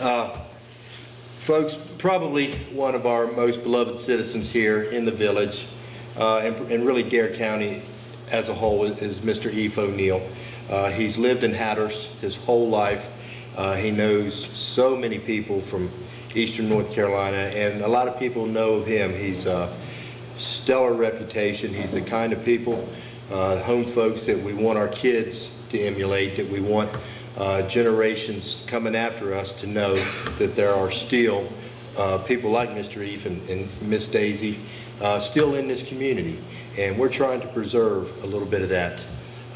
Uh, Folks, probably one of our most beloved citizens here in the village, uh, and and really Dare County as a whole, is Mr. Eve O'Neill. Uh, He's lived in Hatteras his whole life. Uh, He knows so many people from eastern North Carolina, and a lot of people know of him. He's a stellar reputation. He's the kind of people, uh, home folks that we want our kids to emulate, that we want uh, generations coming after us to know that there are still uh, people like Mr. Eve and, and Miss Daisy uh, still in this community. And we're trying to preserve a little bit of that.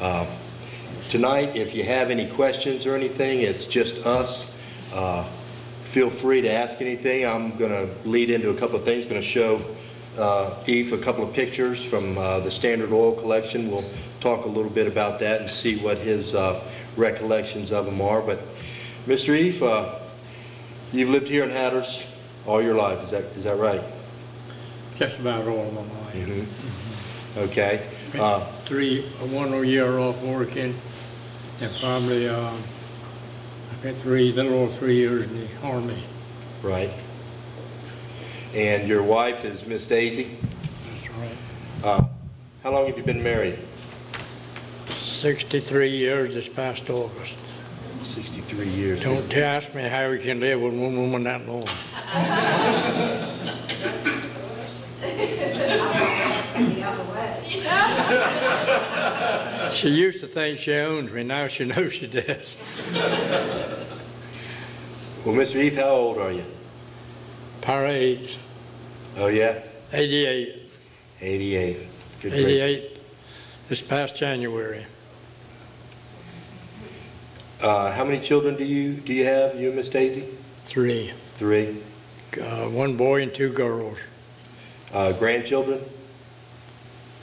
Uh, tonight, if you have any questions or anything, it's just us. Uh, feel free to ask anything. I'm going to lead into a couple of things. Going to show uh, Eve a couple of pictures from uh, the Standard Oil collection. We'll talk a little bit about that and see what his uh, recollections of them are. But Mr. Eve, uh, you've lived here in Hatteras all your life. Is that is that right? Just about all of my life. Mm-hmm. Okay. Uh, Three, one or year off working, and probably, uh, I think three, little over three years in the army. right. And your wife is Miss Daisy. That's right. Uh, how long have you been married? Sixty-three years this past August. 63 years. Don't ask me how we can live with one woman that long. the other way. She used to think she owned me, now she knows she does. Well, Mr. Eve, how old are you? Para Oh, yeah? eighty-eight, 88. Good gracious. eighty-eight, this past January. Uh, how many children do you do you have, you and Miss Daisy? Three, Three. uh, one boy and two girls. Uh, grandchildren?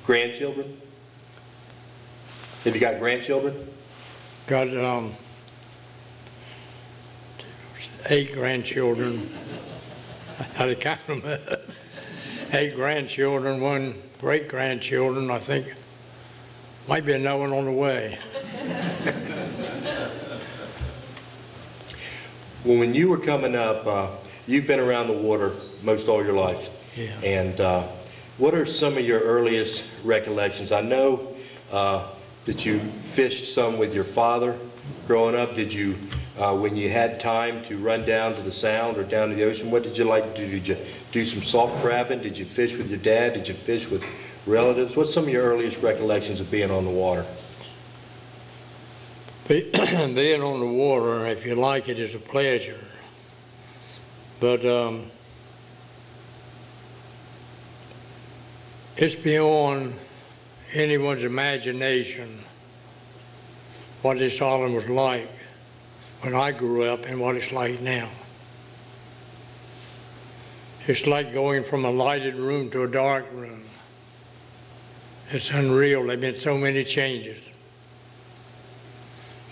Grandchildren? Have you got grandchildren? Got, um, eight grandchildren. How to count them? Eight grandchildren, one great-grandchildren, I think. Might be another one on the way. Well, when you were coming up, uh, you've been around the water most all your life. Yeah. And uh, what are some of your earliest recollections? I know uh, that you fished some with your father growing up. Did you, uh, when you had time to run down to the sound or down to the ocean, what did you like to do? Did you do some soft crabbing? Did you fish with your dad? Did you fish with relatives? What's some of your earliest recollections of being on the water? Be- Being on the water, if you like it, is a pleasure. But um, it's beyond anyone's imagination what this island was like when I grew up and what it's like now. It's like going from a lighted room to a dark room. It's unreal. There have been so many changes.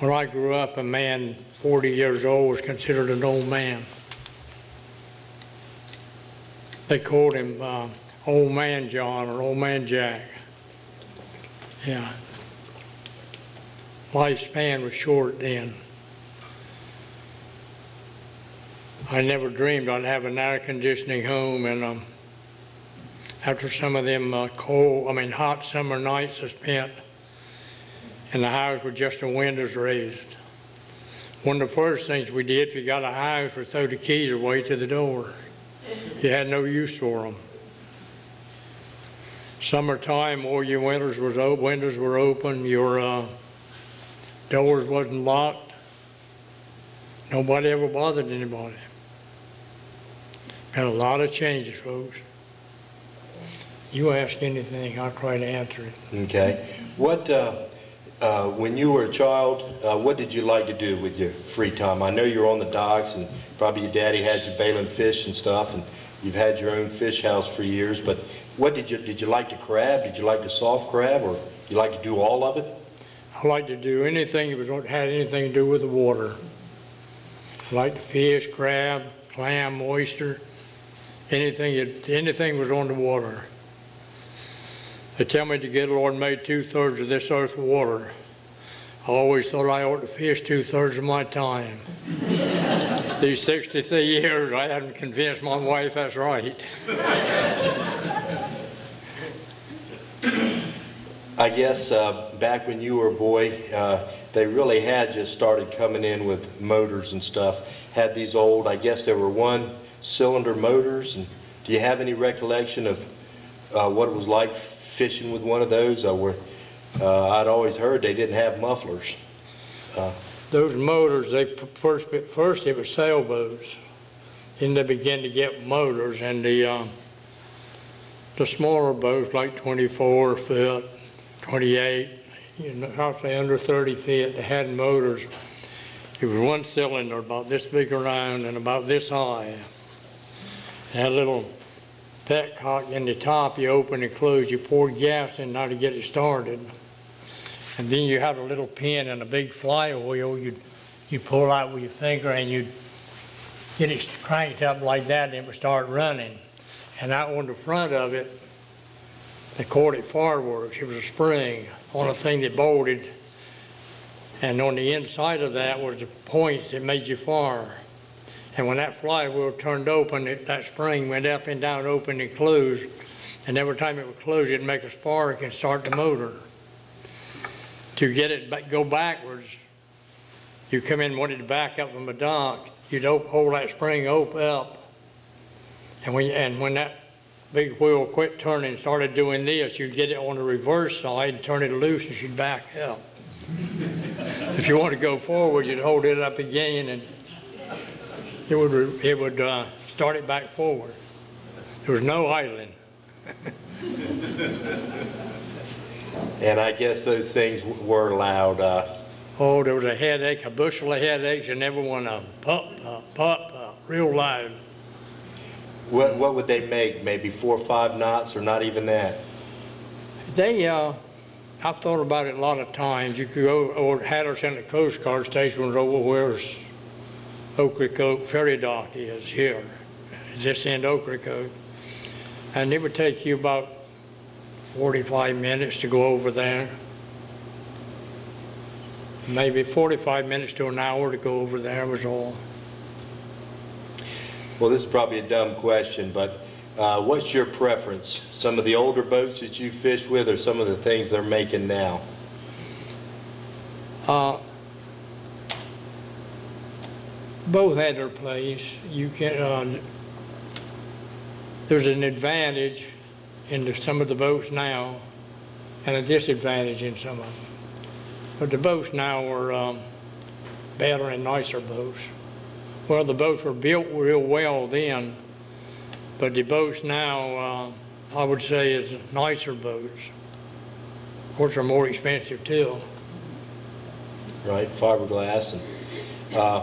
When I grew up, a man 40 years old was considered an old man. They called him uh, Old Man John or Old Man Jack. Yeah. Lifespan was short then. I never dreamed I'd have an air conditioning home and um, after some of them uh, cold, I mean hot summer nights I spent and the house with just the windows raised. One of the first things we did, if you got a house, was throw the keys away to the door. You had no use for them. Summertime, all your windows was o- windows were open, your uh, doors wasn't locked. Nobody ever bothered anybody. Got a lot of changes, folks. You ask anything, I'll try to answer it. Okay. What, uh, uh, when you were a child, uh, what did you like to do with your free time? I know you were on the docks and probably your daddy had you bailing fish and stuff and you've had your own fish house for years, but what did you, did you like to crab? Did you like to soft crab or you like to do all of it? I like to do anything that had anything to do with the water. I like to fish, crab, clam, oyster, anything, that- anything was on the water. They tell me to get Lord made two-thirds of this earth water. I always thought I ought to fish two-thirds of my time. These 63 years, I haven't convinced my wife that's right. I guess uh, back when you were a boy, uh, they really had just started coming in with motors and stuff. Had these old, I guess there were one-cylinder motors. And do you have any recollection of uh, what it was like fishing with one of those? Uh, where, uh, I'd always heard they didn't have mufflers. Those motors, they first, first it was sailboats. Then they began to get motors and the, um, the smaller boats like 24 foot, 28, you know, I'll say under 30 feet, they had motors. It was one cylinder about this big around and about this high. It Had a little petcock in the top, you open and close, you pour gas in now to get it started. And then you had a little pin and a big flywheel you'd, you pull out with your finger and you'd get it cranked up like that and it would start running. And out on the front of it, they called it fireworks. It was a spring on a thing that bolted. And on the inside of that was the points that made you fire. And when that flywheel turned open, it, that spring went up and down, open and closed. And every time it would close, it'd make a spark and start the motor to get it, back- go backwards, you come in, wanted to back up from the dock, you'd hold that spring open up. And when, and when that big wheel quit turning, and started doing this, you'd get it on the reverse side and turn it loose and she'd back up. If you want to go forward, you'd hold it up again and it would, it would, uh, start it back forward. There was no idling. And I guess those things were loud. uh, Oh, there was a headache, a bushel of headaches, and everyone, uh, pop, pop, pop, pop, real loud. What, what would they make? Maybe four or five knots or not even that? They, uh, I've thought about it a lot of times. You could go, or Hatteras the Coast Guard Station was over where's Ocracoke Ferry Dock is here, this end Ocracoke. And it would take you about 45 minutes to go over there. Maybe 45 minutes to an hour to go over there was all. Well, this is probably a dumb question, but uh, what's your preference? Some of the older boats that you fish with or some of the things they're making now? Uh, Both had their place. You can, uh, there's an advantage in some of the boats now and a disadvantage in some of them. But the boats now are um, better and nicer boats. Well, the boats were built real well then, but the boats now, uh, I would say, is nicer boats. Of course, they're more expensive too. right, fiberglass. And uh,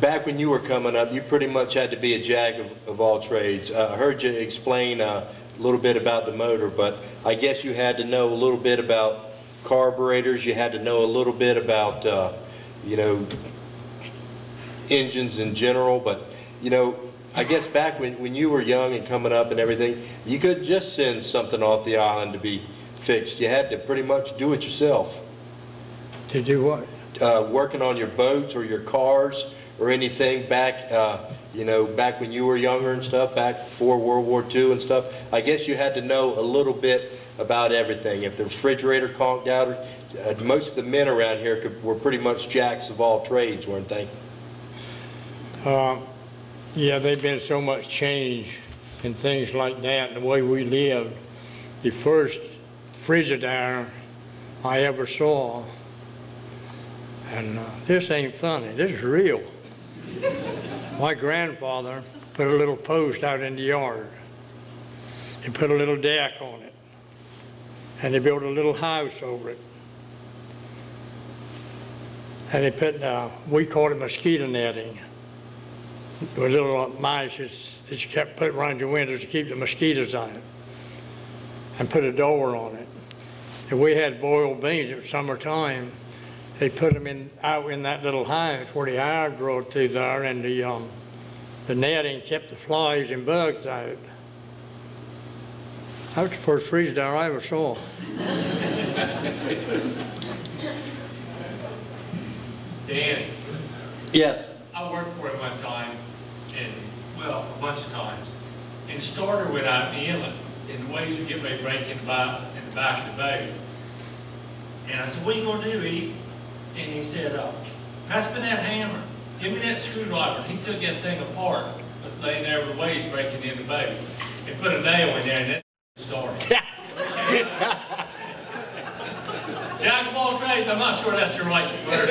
Back when you were coming up, you pretty much had to be a jack of of all trades. Uh, I heard you explain uh, a little bit about the motor, but I guess you had to know a little bit about carburetors, you had to know a little bit about, uh, you know, engines in general, but, you know, I guess back when when you were young and coming up and everything, you couldn't just send something off the island to be fixed. You had to pretty much do it yourself To do what? uh, working on your boats or your cars or anything back, uh, you know, back when you were younger and stuff, back before World War II and stuff, I guess you had to know a little bit about everything. If the refrigerator conked out, uh, most of the men around here could- were pretty much jacks of all trades, weren't they? Uh, Yeah, there've been so much change and things like that, and the way we lived. The first Frigidaire I ever saw, and uh, this ain't funny, this is real. My grandfather put a little post out in the yard. He put a little deck on it, and he built a little house over it. And he put, uh, we called it mosquito netting with little mice that you kept putting around your windows to keep the mosquitoes out. And put a door on it. If we had boiled beans at summertime, they put them in, out in that little house where the air drove through there and the, um, the netting kept the flies and bugs out. That was the first freezer there I ever saw. Dan, Yes. I I worked for him one time, and, well, a bunch of times. And the starter went out in the inlet, and the waves were getting ready to break in the back, in the back of the boat. And I said, what are you gonna do, E? And he said, uh, pass me that hammer, give me that screwdriver. He took that thing apart, but laying there with waves breaking in the boat, and put a nail in there, and that started. Jack of all trades, I'm not sure that's the right word.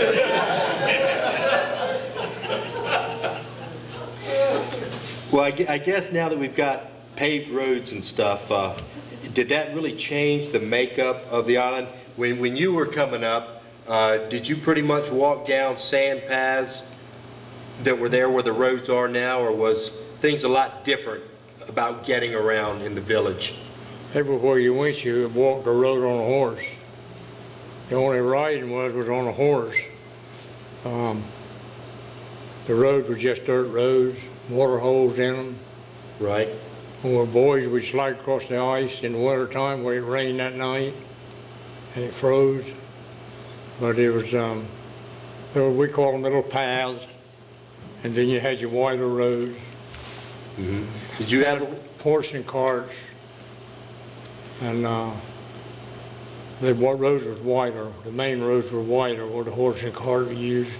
Well, I I guess now that we've got paved roads and stuff, uh, did that really change the makeup of the island? When, when you were coming up, uh, did you pretty much walk down sand paths that were there where the roads are now, or was things a lot different about getting around in the village? Everywhere you went, you walked the road on a horse. The only riding was, was on a horse. Um, The roads were just dirt roads, water holes in them. Right? When we were boys, we'd slide across the ice in the wintertime where it rained that night and it froze. But it was, um, there were- we called them little paths. And then you had your wider roads, Did you have, horse and carts. And, uh, the wa- roads was wider, the main roads were wider where the horse and cart were used.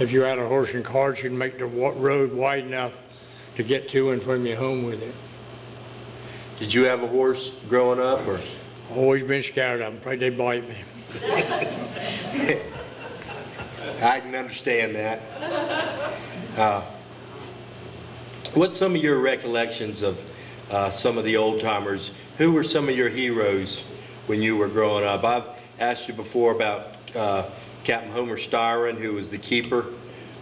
If you had a horse and cart, you'd make the wa- road wide enough to get to and from your home with it. did you have a horse growing up, or? Always been scared of them, afraid they bite me. I can understand that. Uh, What's some of your recollections of uh, some of the old timers? Who were some of your heroes when you were growing up? I've asked you before about uh, Captain Homer Styron, who was the keeper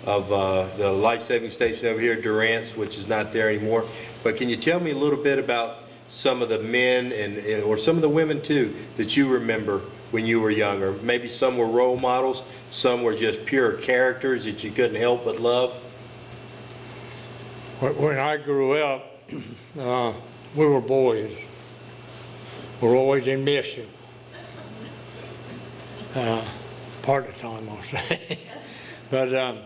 of uh, the life-saving station over here, Durant's, which is not there anymore. But can you tell me a little bit about some of the men and, and- or some of the women too, that you remember when you were younger? Maybe some were role models, some were just pure characters that you couldn't help but love? When I grew up, uh, we were boys. We were always in mischief. Uh, Part of the time, I'll say. But um,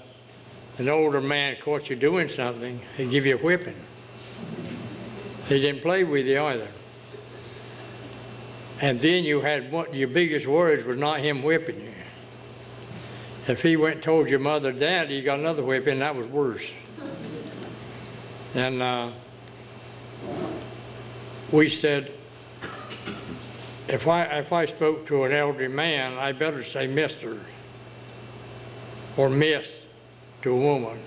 an older man caught you doing something, he'd give you a whipping. He didn't play with you either. And then you had, one your biggest worries was not him whipping you. If he went and told your mother, dad, you got another whipping, that was worse. And uh, we said, if I, if I spoke to an elderly man, I better say mister or miss to a woman.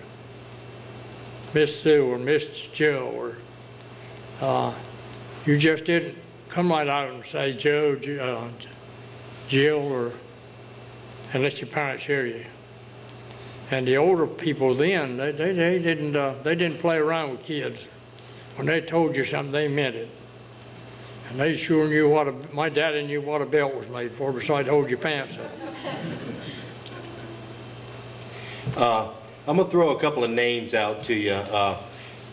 Miss Sue or Miss Joe or, uh, you just didn't come right out and say Joe, uh, Jill, or, unless your parents hear you. And the older people then, they, they, they didn't, uh, they didn't play around with kids. When they told you something, they meant it. And they sure knew what a, my daddy knew what a belt was made for besides hold your pants up. Uh, I'm gonna throw a couple of names out to you. Uh,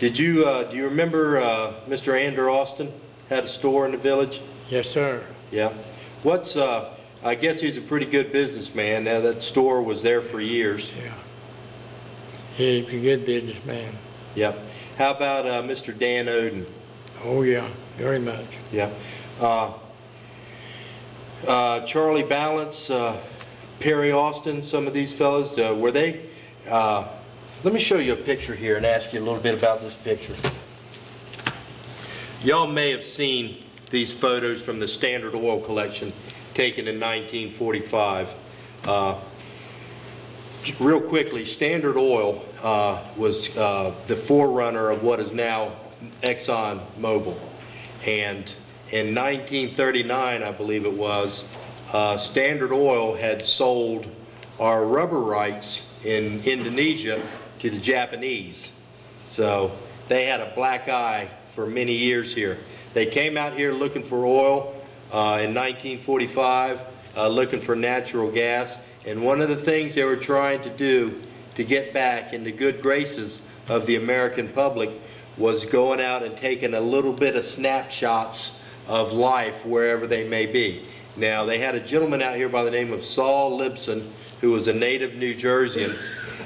Did you, uh, do you remember uh, Mr. Andrew Austin? Had a store in the village? Yes, sir. Yeah. What's, uh, I guess he's a pretty good businessman. Now, that store was there for years. Yeah. He's a good businessman. Yep. How about uh, Mr. Dan Oden? Oh, yeah, very much. Yeah. Uh, uh, Charlie Ballance, uh, Perry Austin, some of these fellows, uh, were they, uh, let me show you a picture here and ask you a little bit about this picture. Y'all may have seen these photos from the Standard Oil collection taken in 1945. Uh, Real quickly, Standard Oil uh, was uh, the forerunner of what is now Exxon Mobil. And in 1939, I believe it was, uh, Standard Oil had sold our rubber rights in Indonesia to the Japanese. So they had a black eye for many years here. They came out here looking for oil uh, in 1945, uh, looking for natural gas, and one of the things they were trying to do to get back in the good graces of the American public was going out and taking a little bit of snapshots of life wherever they may be. Now, they had a gentleman out here by the name of Sol Libsohn, who was a native New Jerseyan,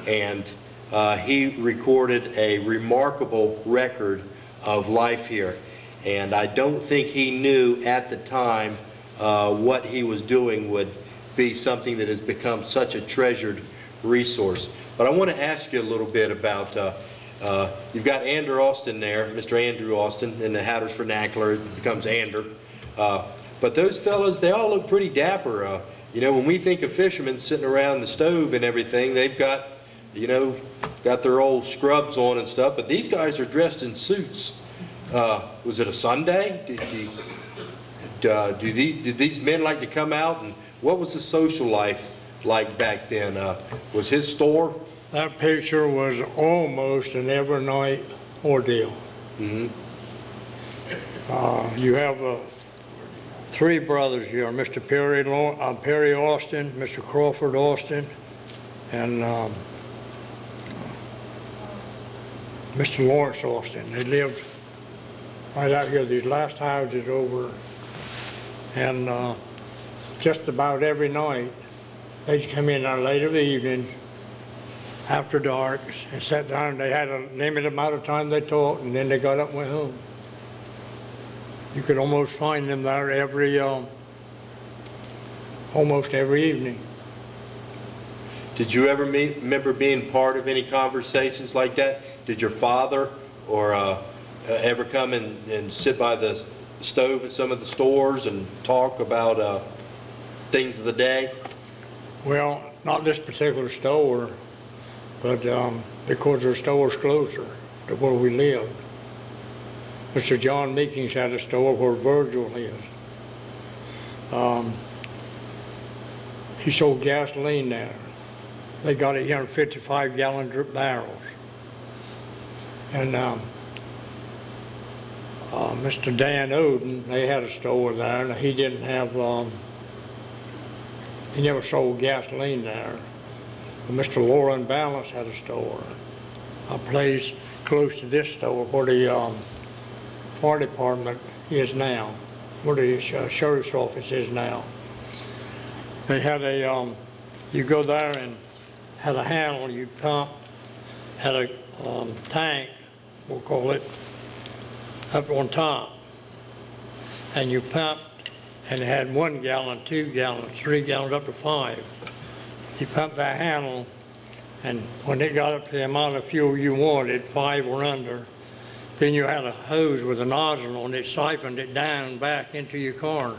and uh, he recorded a remarkable record of life here. And I don't think he knew at the time uh, what he was doing would be something that has become such a treasured resource. But I want to ask you a little bit about, uh, uh, you've got Andrew Austin there, Mr. Andrew Austin, in the Hatteras vernacular, it becomes Ander. Uh, But those fellows, they all look pretty dapper. Uh, You know, when we think of fishermen sitting around the stove and everything, they've got, you know, got their old scrubs on and stuff, but these guys are dressed in suits. Uh, Was it a Sunday? Did uh, do these, did these men like to come out and, what was the social life like back then? Uh, Was his store? That picture was almost an every night ordeal. Mhm. Uh, You have uh, three brothers here, Mr. Perry, uh, Perry Austin, Mr. Crawford Austin, and um, Mr. Lawrence Austin. They lived right out here, these last houses over, and uh, just about every night, they'd come in there late of the evening, after dark, and sat down. They had a limited amount of time they talked, and then they got up and went home. You could almost find them there every, um, almost every evening. Did you ever meet, remember being part of any conversations like that? Did your father or uh, uh, ever come and, and sit by the stove at some of the stores and talk about uh, things of the day? Well, not this particular store, but um, because their store's closer to where we live. Mr. John Meekins had a store where Virgil is. Um, He sold gasoline there. They got it here in 55 gallon barrels. And um, uh, Mr. Dan Oden, they had a store there, and he didn't have, um, he never sold gasoline there. But Mr. Lauren Ballance had a store, a place close to this store where the um, fire department is now, where the uh, sheriff's office is now. They had a, um, you go there and had a handle, you pump, had a um, tank, we'll call it, up on top. And you pumped, and had one gallon, two gallons, three gallons, up to five. You pumped that handle, and when it got up to the amount of fuel you wanted, five or under, then you had a hose with a nozzle on it, siphoned it down back into your car.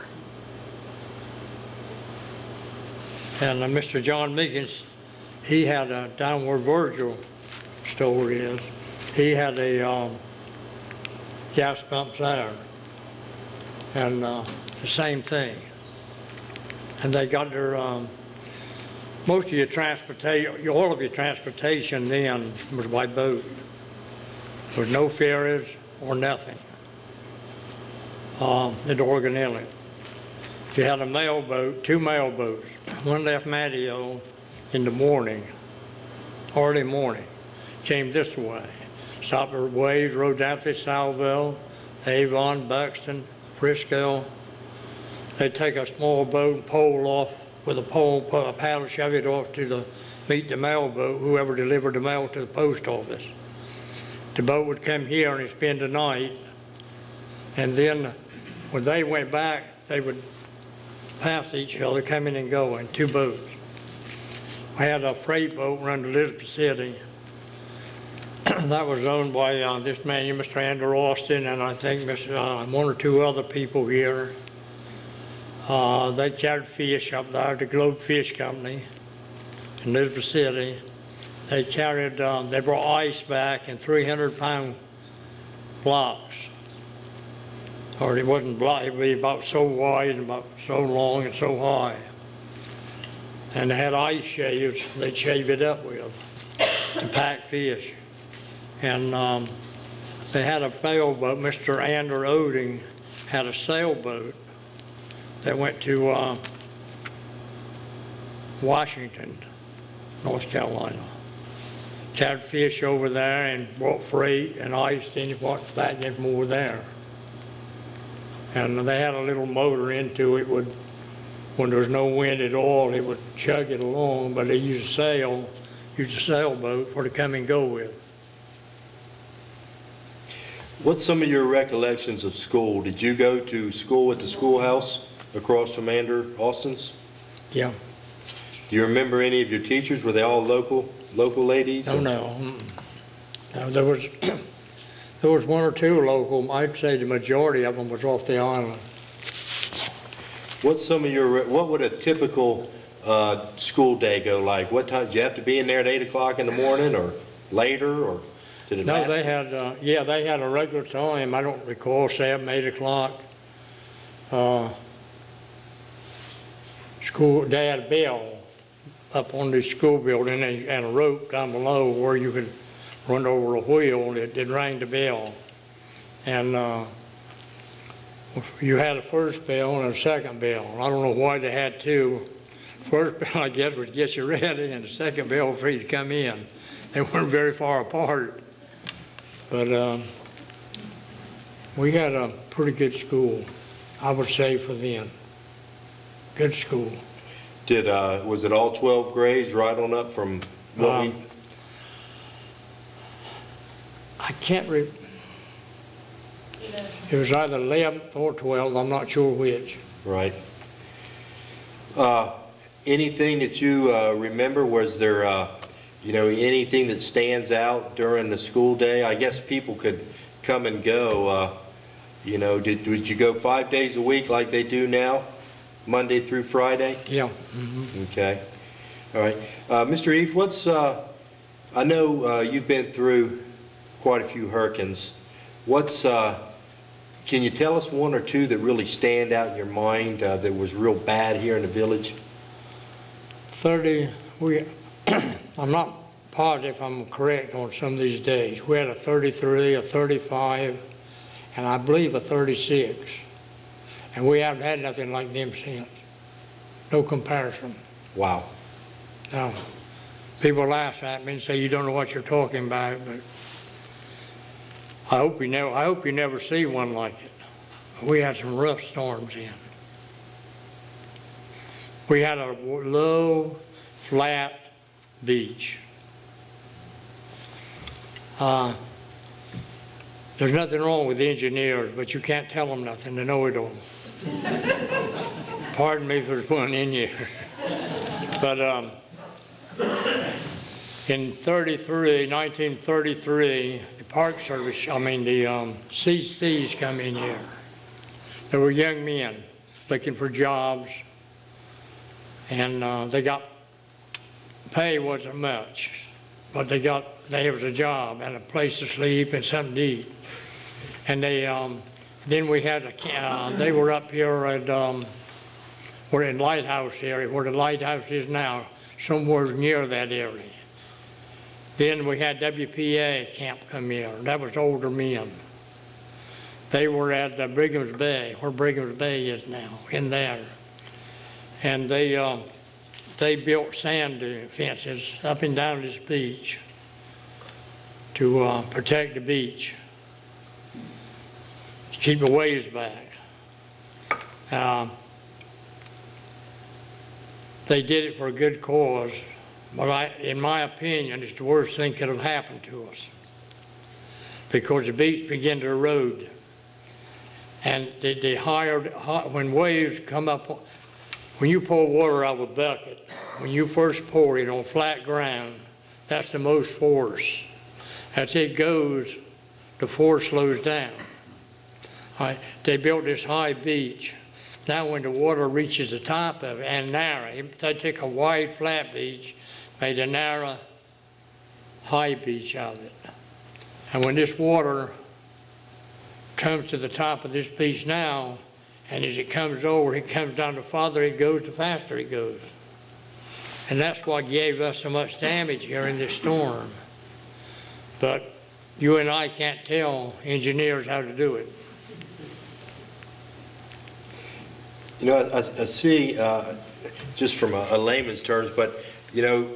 And uh, Mr. John Meekins, he had a, downward Virgil store is, he had a um, gas pump there. And uh, the same thing. And they got their, um, most of your transportation, all of your transportation then was by boat. There was no ferries or nothing um, at Oregon Inlet. You had a mail boat, two mail boats. One left Manteo in the morning, early morning, came this way. Stopped at Waves, rode Salville, Avon, Buxton, Frisco. They'd take a small boat and pole off with a pole, put a paddle, shove it off to the, meet the mail boat, whoever delivered the mail to the post office. The boat would come here and spend the night, and then when they went back, they would pass each other, coming and going, two boats. I had a freight boat run to Elizabeth City. That was owned by uh, this man, Mr. Andrew Austin, and I think Mr., uh, one or two other people here. Uh, They carried fish up there, the Globe Fish Company in Elizabeth City. They carried, um, they brought ice back in 300-pound blocks. Or it wasn't block, it would be about so wide and about so long and so high. And they had ice shaves they'd shave it up with to pack fish. And um, they had a sailboat, Mr. Andrew Oding had a sailboat that went to uh, Washington, North Carolina. Carried fish over there and brought freight and ice, then you brought back and more there. And they had a little motor into it would, when there was no wind at all, it would chug it along, but they used a sail use a sailboat for to come and go with. What's some of your recollections of school? Did you go to school at the schoolhouse across from Andrew Austin's? Yeah. Do you remember any of your teachers? Were they all local, local ladies? No, no. No, there was, there was one or two local, I'd say the majority of them was off the island. What's some of your, what would a typical uh, school day go like? What time, did you have to be in there at 8 o'clock in the morning or later, or did it No, they had, uh, yeah, they had a regular time, I don't recall, seven, eight o'clock. Uh, School, they had a bell up on the school building and and a rope down below where you could run over a wheel, and it did ring the bell. And uh, you had a first bell and a second bell. I don't know why they had two. First bell, I guess, was get you ready, and the second bell for you to come in. They weren't very far apart. But um, we had a pretty good school, I would say, for them. Good school. Did, uh, was it all 12 grades right on up from what we, Um, I can't re, it was either 11th or 12th, I'm not sure which. right? Uh, Anything that you uh, remember, was there, uh, you know, anything that stands out during the school day? I guess people could come and go, uh, you know, did, did you go five days a week like they do now, Monday through Friday? Yeah. Okay, all right. Uh, Mr. Eve, what's, uh, I know uh, you've been through quite a few hurricanes. What's, uh, can you tell us one or two that really stand out in your mind uh, that was real bad here in the village? 30, we, I'm not positive I'm correct on some of these days. We had a 33, a 35, and I believe a 36. And we haven't had nothing like them since. No comparison. Wow. Now, People laugh at me and say, you don't know what you're talking about, but I hope you never, I hope you never see one like it. We had some rough storms in. We had a low, flat beach. Uh, There's nothing wrong with engineers, but you can't tell them nothing, they know it all. Pardon me if there's one in here. But, um, in 33, 1933, the Park Service, I mean, the um, CCs come in here. There were young men looking for jobs, and uh, they got, pay wasn't much, but they got, there was a job and a place to sleep and something to eat. And they, um, then we had, a uh, they were up here at, um, we're in Lighthouse area, where the lighthouse is now, somewhere near that area. Then we had WPA camp come in, that was older men. They were at uh, Brigand's Bay, where Brigand's Bay is now, in there. And they, uh, they built sand fences up and down this beach to uh, protect the beach, to keep the waves back. Um, They did it for a good cause, but I, in my opinion, it's the worst thing could have happened to us. Because the beach began to erode. And they, they hired, when waves come up, when you pour water out of a bucket, when you first pour it on flat ground, that's the most force. As it goes, the force slows down. Right, They built this high beach. Now, when the water reaches the top of it and narrow, they took a wide, flat beach, made a narrow, high beach out of it. And when this water comes to the top of this beach now, and as it comes over, it comes down, the farther it goes, the faster it goes. And that's what gave us so much damage here in this storm. But you and I can't tell engineers how to do it. You know, I, I see, uh, just from a a layman's terms, but, you know,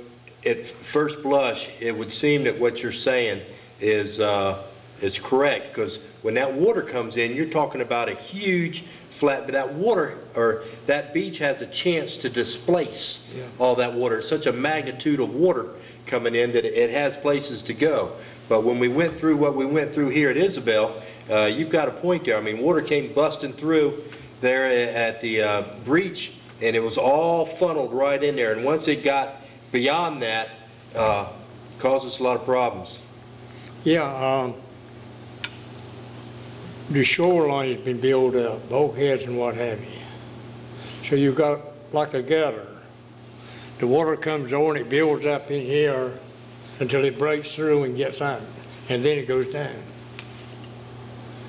at first blush, it would seem that what you're saying is, uh, is correct, because when that water comes in, you're talking about a huge flat, but that water, or that beach has a chance to displace Yeah. all that water. It's such a magnitude of water coming in, that it has places to go. But when we went through what we went through here at Isabel, uh, you've got a point there. I mean, water came busting through there at the uh, breach, and it was all funneled right in there. And once it got beyond that, uh, caused us a lot of problems. Yeah, um, the shoreline's been built up, bulkheads and what have you. So you've got like a gutter. The water comes and it builds up in here until it breaks through and gets out, and then it goes down.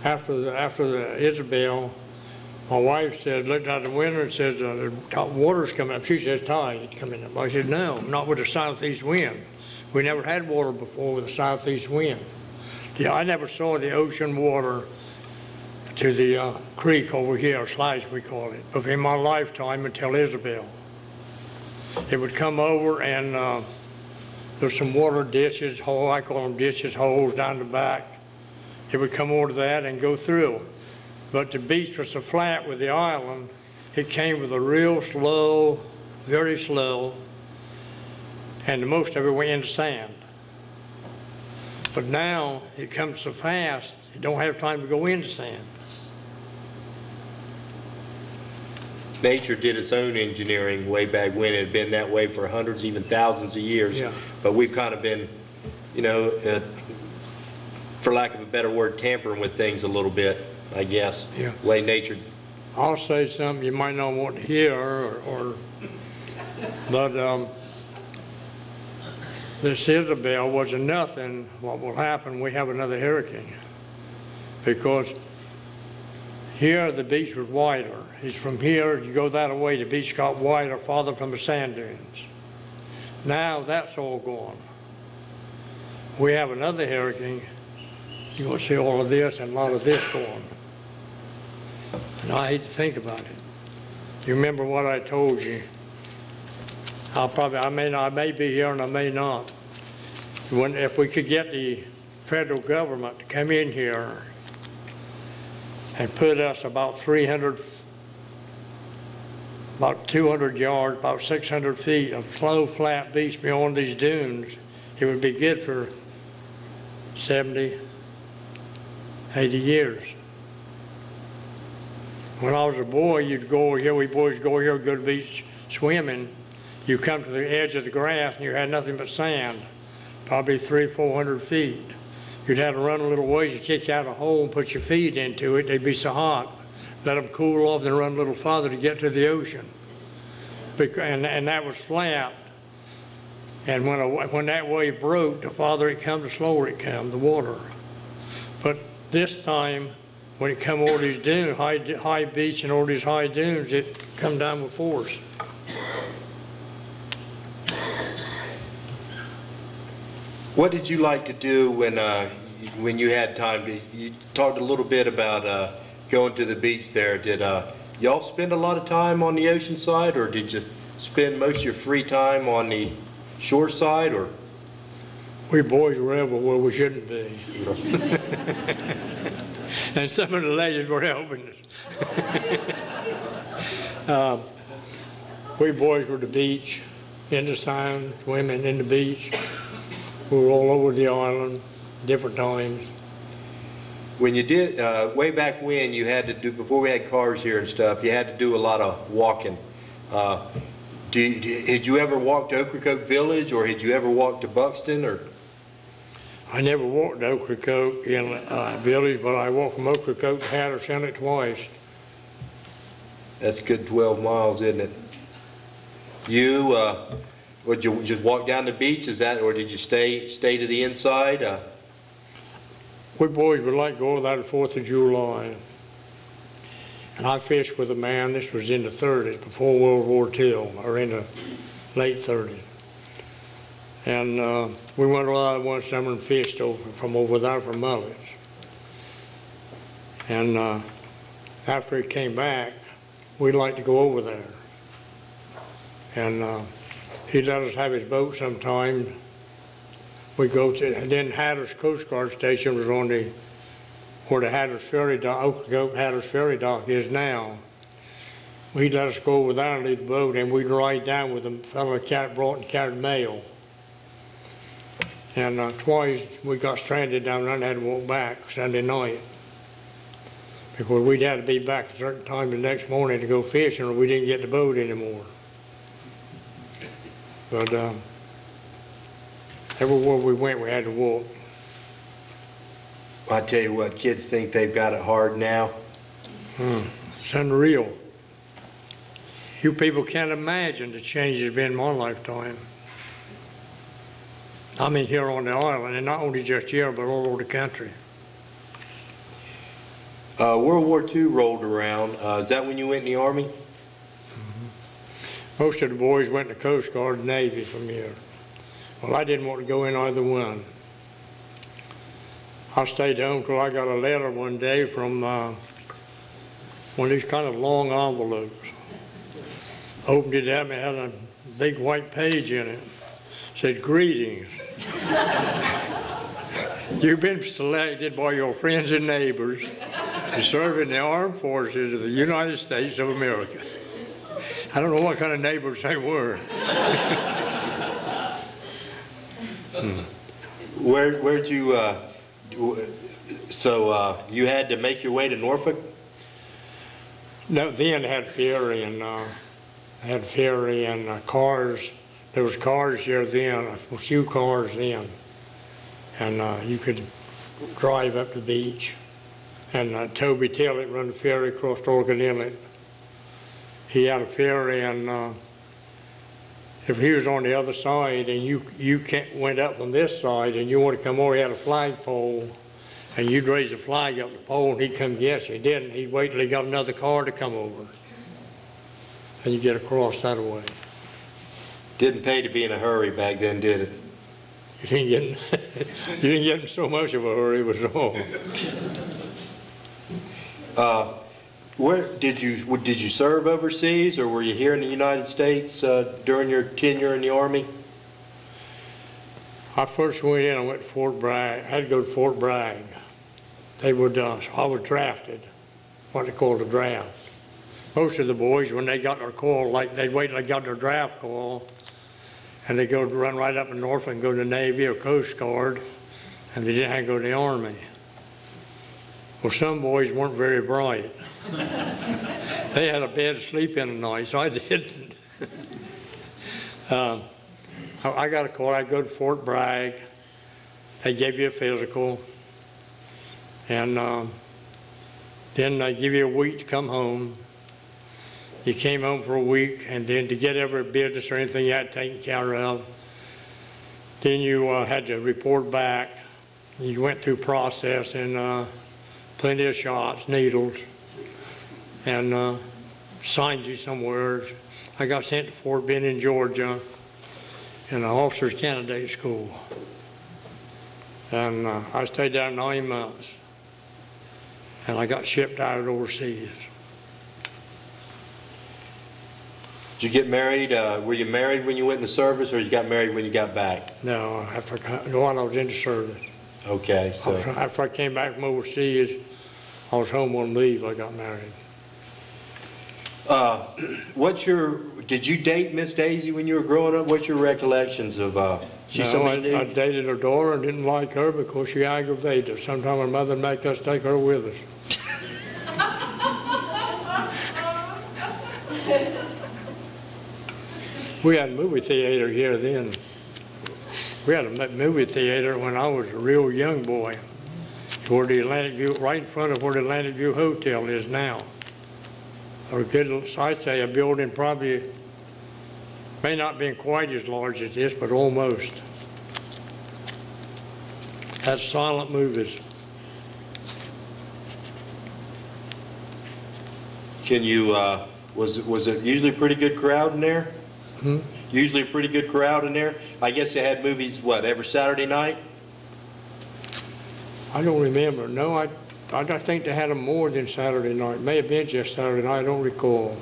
After the, after the Isabel, my wife said, looked out the window and says, uh, the top water's coming up. She says, tide coming up. I said, no, not with a southeast wind. We never had water before with a southeast wind. Yeah, I never saw the ocean water to the uh, creek over here, slash we call it, but in my lifetime until Isabel. It would come over and uh, there's some water ditches, hole, I call them ditches, holes down the back. It would come over to that and go through. But the beach was so flat with the island, it came with a real slow, very slow, and most of it went into sand. But now it comes so fast, it don't have time to go into sand. Nature did its own engineering way back when. It had been that way for hundreds, even thousands of years. Yeah. But we've kind of been, you know, uh, for lack of a better word, tampering with things a little bit, I guess. Yeah. Way nature, I'll say something you might not want to hear, or, or- but, um, this Isabel wasn't nothing, what will happen, we have another hurricane. Because here, the beach was wider. It's from here, you go that way, the beach got wider, farther from the sand dunes. Now, that's all gone. We have another hurricane, you're gonna see all of this and a lot of this going. And I hate to think about it. You remember what I told you? I'll probably, I may I may be here and I may not. When, if we could get the federal government to come in here and put us about 300, about 200 yards, about 600 feet of slow, flat beach beyond these dunes, it would be good for 70, 80 years. When I was a boy, you'd go here, we boys go here, go to the beach swimming. You come to the edge of the grass and you had nothing but sand, probably three, four hundred feet. You'd have to run a little ways, you kick out a hole and put your feet into it, they'd be so hot. Let them cool off, and run a little farther to get to the ocean. And, and that was flat. And when, a, when that wave broke, the farther it come, the slower it come, the water. But this time, when it come over these dunes, high, high beach and over these high dunes, it come down with force. What did you like to do when, uh, when you had time? You talked a little bit about uh, going to the beach there. Did uh, y'all spend a lot of time on the ocean side, or did you spend most of your free time on the shore side, or? We boys were everywhere where we shouldn't be. And some of the ladies were helping us. Um, We boys were the beach, in the sand, swimming in the beach. We were all over the island, different times. When you did, uh, way back when, you had to do, before we had cars here and stuff, you had to do a lot of walking. Uh, do you- Did you ever walk to Ocracoke Village, or had you ever walked to Buxton, or? I never walked to Ocracoke in uh, Village, but I walked from Ocracoke to Hatteras twice. That's a good 12 miles, isn't it? You, uh, would you just walk down the beach, is that, or did you stay, stay to the inside? Uh, We boys would like to go over there the Fourth of July. And I fished with a man, this was in the thirties, before World War II, or in the late thirties. And, uh, we went there one summer and fished over, from over there for mullets. And, uh, after he came back, we'd like to go over there. And, uh, he'd let us have his boat sometime, we go to, then Hatteras Coast Guard Station was on the, where the Hatteras Ferry dock, Hatteras Ferry dock is now. He'd let us go over there and leave the boat, and we'd ride down with the fellow cat brought and carried mail. And uh, twice, we got stranded down there and had to walk back Sunday night. Because we'd had to be back a certain time the next morning to go fishing, or we didn't get the boat anymore. But um, everywhere we went, we had to walk. I tell you what, kids think they've got it hard now. It's unreal. You people can't imagine the change that's been in my lifetime. I mean, here on the island, and not only just here, but all over the country. Uh, World War II rolled around. Uh, is that when you went in the Army? Most of the boys went to Coast Guard and Navy from here. Well, I didn't want to go in either one. I stayed home till I got a letter one day from uh, one of these kind of long envelopes. Opened it up and had a big white page in it. Said, greetings. You've been selected by your friends and neighbors to serve in the armed forces of the United States of America. I don't know what kind of neighbors they were. Where, where'd you, uh, so, uh, you had to make your way to Norfolk? No, then had ferry and, uh, had ferry and uh, cars. There was cars there then, a few cars then. And, uh, you could drive up the beach. And uh, Toby Tillett run the ferry across Oregon Inlet. He had a ferry and, uh, if he was on the other side and you, you can't, went up on this side and you want to come over, he had a flagpole and you'd raise the flag up the pole and he'd come yes. He didn't. He'd wait till he got another car to come over. And you get across that way. Didn't pay to be in a hurry back then, did it? You didn't get, in- you didn't get in so much of a hurry was all. Uh, Where, did you, w- did you serve overseas, or were you here in the United States uh, during your tenure in the Army? I first went in, I went to Fort Bragg, I had to go to Fort Bragg. They would, uh, so I was drafted, what they call the draft. Most of the boys, when they got their call, like, they'd wait till they got their draft call, and they go run right up in Norfolk and go to the Navy or Coast Guard, and they didn't have to go to the Army. Well, some boys weren't very bright. They had a bad sleep in the night, so I didn't. Um, I got a call, I go to Fort Bragg, they gave you a physical, and um, then they give you a week to come home. You came home for a week, and then to get every business or anything you had taken care of, then you uh, had to report back. You went through process and uh, plenty of shots, needles, and uh, signed you somewhere. I got sent to Fort Benning, Georgia, in an officer's candidate school. And uh, I stayed there nine months. And I got shipped out overseas. Did you get married, uh, were you married when you went in the service, or you got married when you got back? No, after, while I was in the service, Okay, so, after I came back from overseas, I was home on leave, I got married. Uh, what's your, did you date Miss Daisy when you were growing up? What's your recollections of, uh, she No, I I dated her daughter and didn't like her because she aggravated us. Sometimes her mother would make us take her with us. We had a movie theater here then. We had a movie theater when I was a real young boy, toward the Atlantic View, right in front of where the Atlantic View Hotel is now. A good, I'd say a building probably, may not been quite as large as this, but almost. That's silent movies. Can you, uh, was, it was it usually a pretty good crowd in there? Hmm? Usually a pretty good crowd in there? I guess they had movies, what, every Saturday night? I don't remember. No, I, I think they had them more than Saturday night. May have been just Saturday night, I don't recall.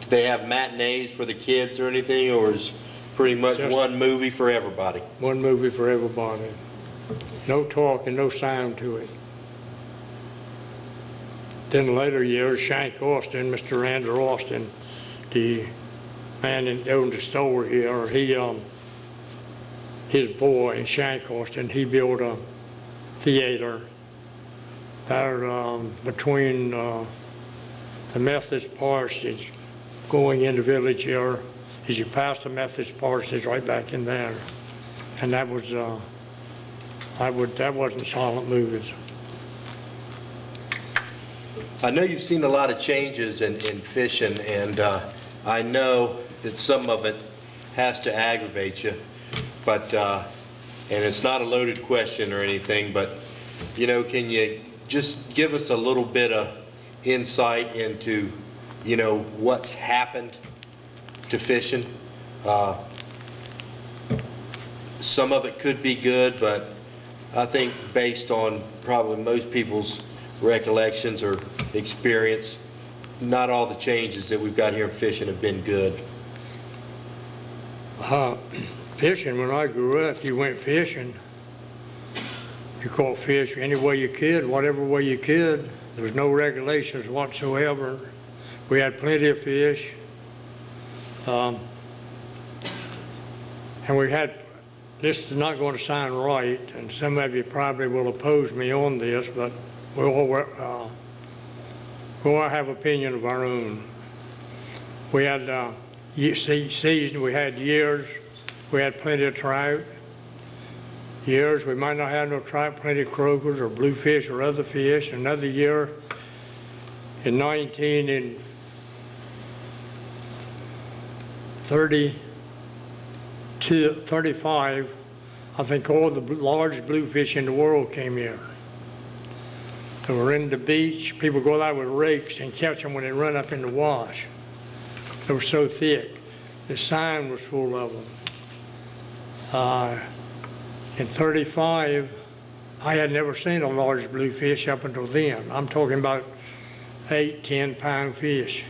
Did they have matinees for the kids or anything, or is pretty much Just- one movie for everybody? One movie for everybody. No talk and no sound to it. Then later years, Shank Austin, Mr. Randall Austin, the man that owned the store here, he, um, his boy in Shankhurst, and he built a theater there um, between uh, the Methodist parsonage going into village here. As you pass the Methodist parsonage, right back in there. And that was, uh, I would, that wasn't silent movies. I know you've seen a lot of changes in, in fishing, and uh, I know that some of it has to aggravate you, but, uh, and it's not a loaded question or anything, but, you know, can you just give us a little bit of insight into, you know, what's happened to fishing? Uh, Some of it could be good, but I think based on probably most people's recollections or experience, not all the changes that we've got here in fishing have been good. Uh, Fishing, when I grew up, you went fishing. You caught fish any way you could, whatever way you could. There was no regulations whatsoever. We had plenty of fish. Um, And we had, this is not going to sound right, and some of you probably will oppose me on this, but we all, uh, we all have opinion of our own. We had, uh, season, we had years, we had plenty of trout. Years, we might not have no trout, plenty of croakers or bluefish or other fish. Another year, in 19 and 32, 35, I think all the large bluefish in the world came here. They were in the beach, people go out with rakes and catch them when they run up in the wash. They were so thick. The sign was full of them. Uh, In 35, I had never seen a large bluefish up until then. I'm talking about eight, 10-pound fish.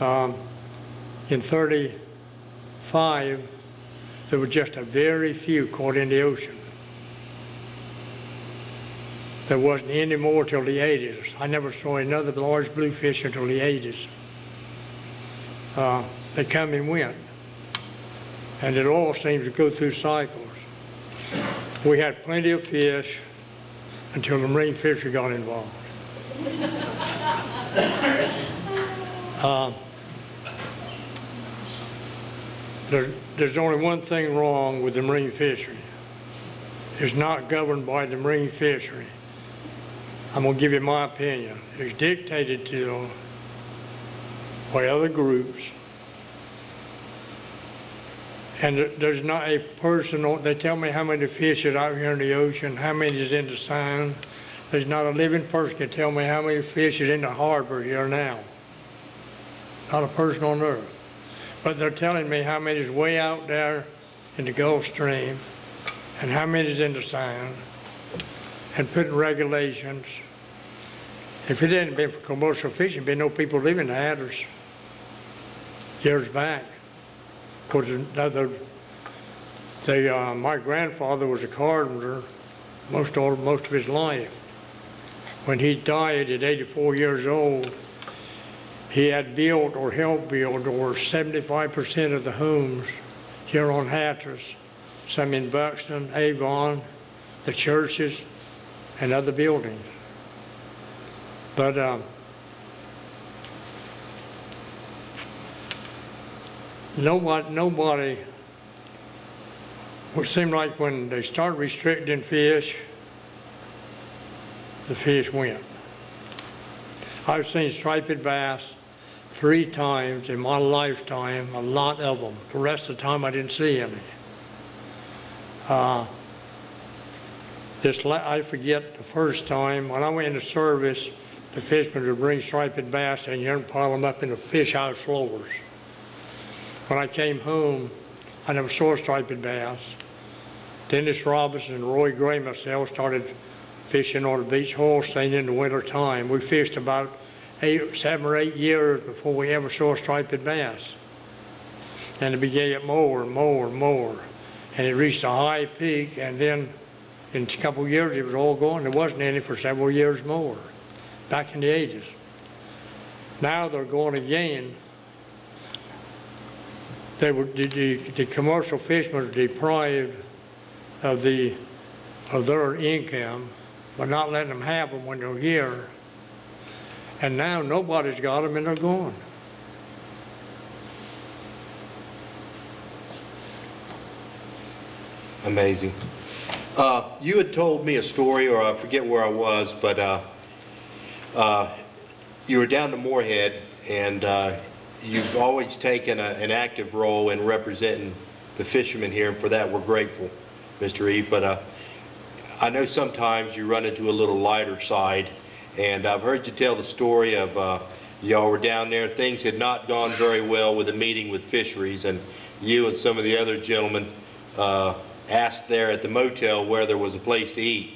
Um, In 35, there were just a very few caught in the ocean. There wasn't any more till the 80s. I never saw another large bluefish until the 80s. Uh, They come and went. And it all seems to go through cycles. We had plenty of fish until the marine fishery got involved. Uh, There's, there's only one thing wrong with the marine fishery. It's not governed by the marine fishery. I'm gonna give you my opinion. It's dictated to by other groups. And there's not a person, on- they tell me how many fish is out here in the ocean, how many is in the sound. There's not a living person can tell me how many fish is in the harbor here now. Not a person on earth. But they're telling me how many is way out there in the Gulf Stream and how many is in the sound and putting regulations. If it hadn't been for commercial fishing, there'd been no people living in the Hatteras years back. Because another, the, uh, my grandfather was a carpenter most of, most of his life. When he died at 84 years old, he had built or helped build over 75% of the homes here on Hatteras, some in Buxton, Avon, the churches, and other buildings. But um, nobody, nobody, it seemed like when they start restricting fish, the fish went. I've seen striped bass three times in my lifetime, a lot of them. The rest of the time, I didn't see any. Uh, This, I forget the first time, when I went into service, the fishermen would bring striped bass and you'd pile them up in the fish house floors. When I came home, I never saw a striped bass. Dennis Robinson and Roy Gray, myself, started fishing on the beach haul seining in the winter time. We fished about eight, seven or eight years before we ever saw a striped bass. And it began more and more and more. And it reached a high peak, and then in a couple of years, it was all gone. There wasn't any for several years more, back in the 80s. Now they're going again. They were, the, the, the commercial fishermen were deprived of the, of their income, but not letting them have them when they're here. And now nobody's got them and they're gone. Amazing. Uh, You had told me a story, or I forget where I was, but uh, uh, you were down to Morehead, and uh, you've always taken a- an active role in representing the fishermen here, and for that, we're grateful, Mr. Eve. But uh, I know sometimes you run into a little lighter side, and I've heard you tell the story of uh, y'all were down there, things had not gone very well with a meeting with fisheries, and you and some of the other gentlemen uh, asked there at the motel where there was a place to eat.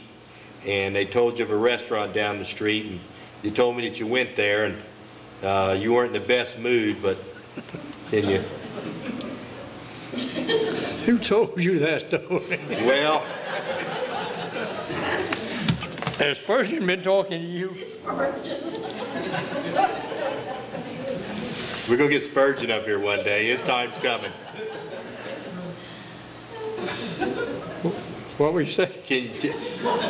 And they told you of a restaurant down the street, and you told me that you went there, and uh, you weren't in the best mood, but can you, Who told you that story? well, Has Spurgeon been talking to you? Spurgeon. we're gonna get Spurgeon up here one day, his time's coming. What we say? Can you t-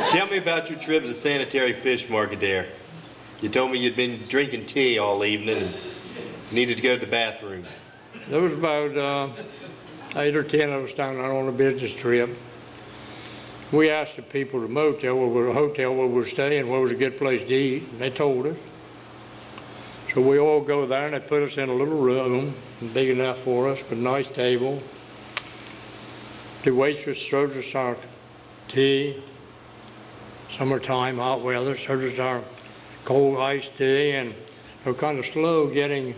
tell me about your trip to the sanitary fish market there? You told me you'd been drinking tea all evening and needed to go to the bathroom. There was about uh, eight or 10 of us down there on a business trip. We asked the people at the motel, where the hotel where we were staying, where was a good place to eat, and they told us. So we all go there, and they put us in a little room, big enough for us, but nice table. The waitress serves us our tea, summertime, hot weather, serves us our cold iced tea, and we're kind of slow getting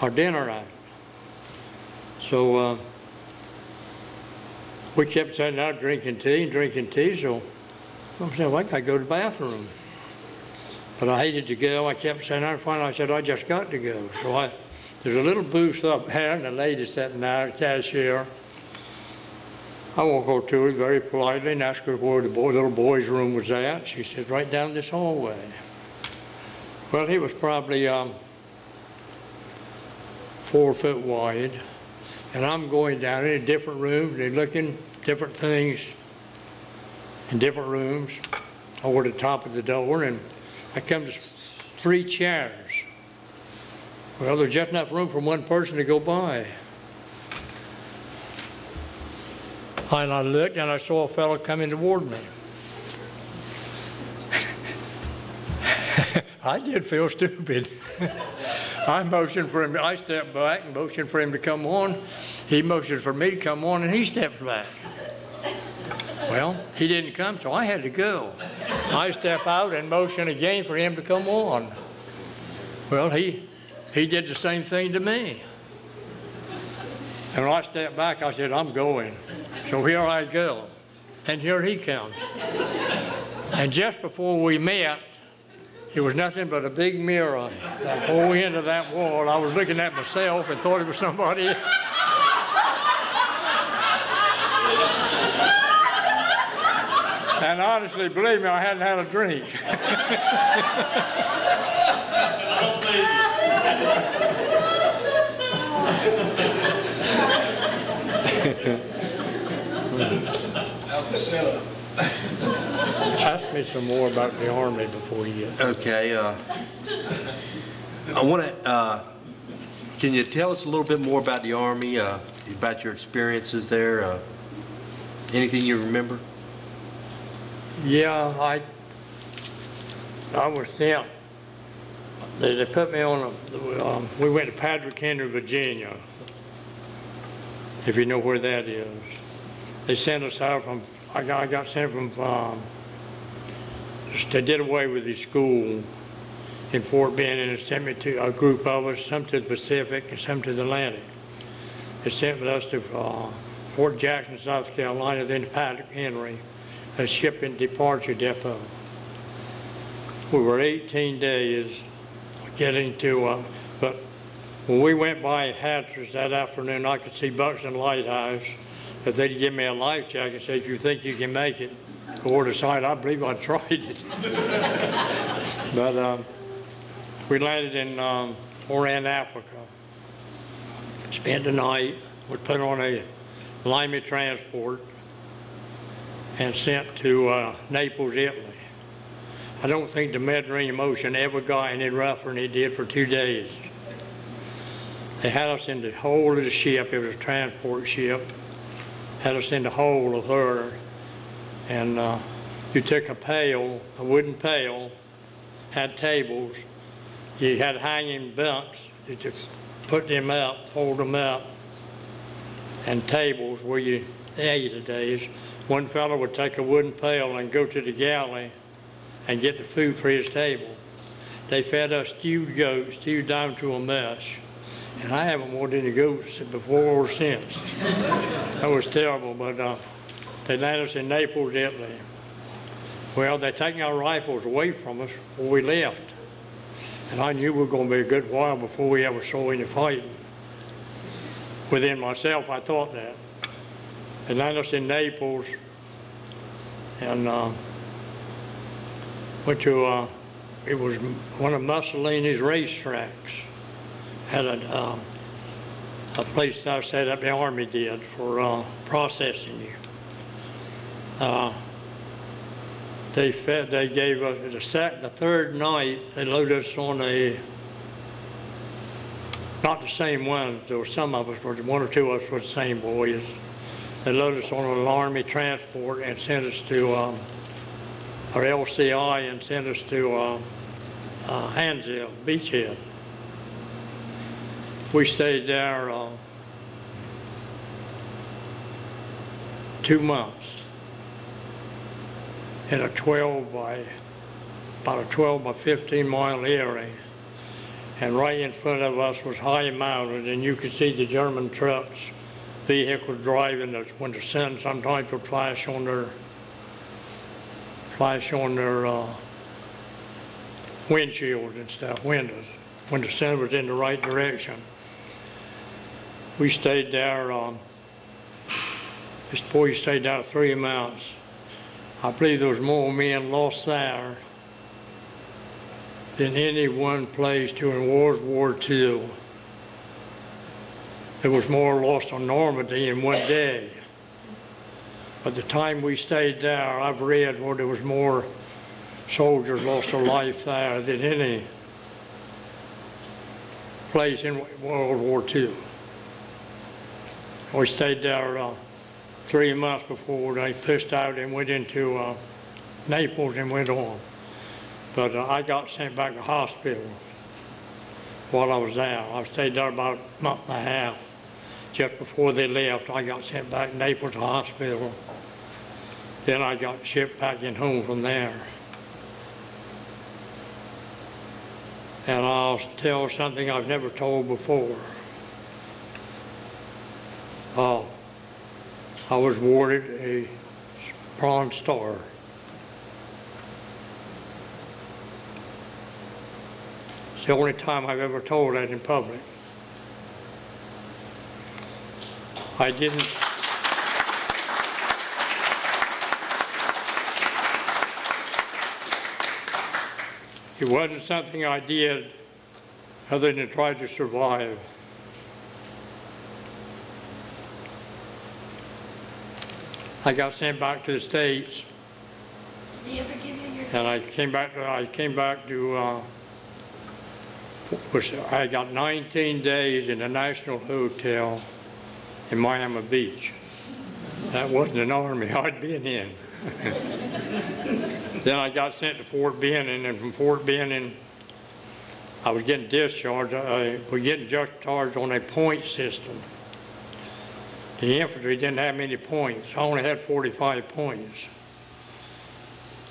our dinner out. So uh, we kept sitting out drinking tea and drinking tea, so I said, saying, well, I gotta go to the bathroom. But I hated to go, I kept out, and finally I said, I just got to go. So I, there's a little booth up here, and the lady sitting there, the cashier. I walk over to her very politely and ask her where the boy, little boy's room was at. She said, right down this hallway. Well, he was probably, um, four foot wide, and I'm going down in a different room. they're looking different things in different rooms over the top of the door, and I come to three chairs. Well, there's just enough room for one person to go by. And I looked and I saw a fellow coming toward me. I did feel stupid. I motioned for him, I stepped back and motioned for him to come on. He motioned for me to come on and he stepped back. Well, he didn't come, so I had to go. I step out and motion again for him to come on. Well, he, he did the same thing to me. And when I stepped back, I said, I'm going. So here I go. And here he comes. And just before we met, it was nothing but a big mirror. The whole end of that wall, I was looking at myself and thought it was somebody. And honestly, believe me, I hadn't had a drink. Ask me some more about the Army before you. Okay, uh, I want to, can you tell us a little bit more about the Army, uh, about your experiences there? uh, Anything you remember? Yeah, I, I was sent, they, they put me on a, um, we went to Patrick Henry, Virginia, if you know where that is. They sent us out from, I got, I got sent from, um, they did away with the school in Fort Bend and it sent me to, a group of us, some to the Pacific and some to the Atlantic. They sent us to, uh, Fort Jackson, South Carolina, then to Patrick Henry a shipping departure depot. We were 18 days getting to, uh, but when we went by Hatteras that afternoon, I could see Buxton Lighthouse. If they'd give me a life jacket, and say, if you think you can make it, go over the side, I believe I tried it. But um, we landed in um, Oran, Africa. Spent the night, was put on a Lima transport, and sent to uh, Naples, Italy. I don't think the Mediterranean Ocean ever got any rougher than it did for two days. They had us in the hold of the ship, it was a transport ship, had us in the hole of her, and uh, you took a pail, a wooden pail, had tables, you had hanging bunks, you just put them up, fold them up, and tables where you ate the days. One fellow would take a wooden pail and go to the galley and get the food for his table. They fed us stewed goats, stewed down to a mush. And I haven't wanted any goats before or since. That was terrible, but uh, they landed us in Naples, Italy. Well, they're taking our rifles away from us before we left. And I knew we were going to be a good while before we ever saw any fighting. Within myself, I thought that. They landed us in Naples and uh, went to, uh, it was one of Mussolini's racetracks. Had a, um, a place that I set up the army did for uh, processing you. Uh, they fed, they gave us, the the third night, they loaded us on a, not the same one, there were some of us, were one or two of us were the same boys. They loaded us on an army transport and sent us to, um, or LCI and sent us to, uh, uh, Beachhead. We stayed there, uh, two months in a 12 by, about a 12 by 15 mile area. And right in front of us was high mountains, and you could see the German trucks, vehicles driving, as- when the sun sometimes would flash on their, flash on their uh, windshields and stuff, windows, when the sun was in the right direction. We stayed there, um, this boy stayed there three months. I believe there was more men lost there than any one place during World War II. There was more lost on Normandy in one day. By the time we stayed there, I've read where there was more soldiers lost their life there than any place in World War II. We stayed there uh, three months before they pushed out and went into uh, Naples and went on. But uh, I got sent back to hospital while I was there. I stayed there about a month and a half. Just before they left, I got sent back to Naples to Hospital. Then I got shipped back in home from there. And I'll tell something I've never told before. Uh, I was awarded a Bronze Star. It's the only time I've ever told that in public. I didn't, it wasn't something I did other than to try to survive. I got sent back to the States, Did he ever give you your? and I came back, to I came back to, uh, was, I got 19 days in a National Hotel in Miami Beach. That wasn't an army I'd been in. Then I got sent to Fort Benning, and from Fort Benning, I was getting discharged, I was getting discharged on a point system. The infantry didn't have many points, I only had 45 points.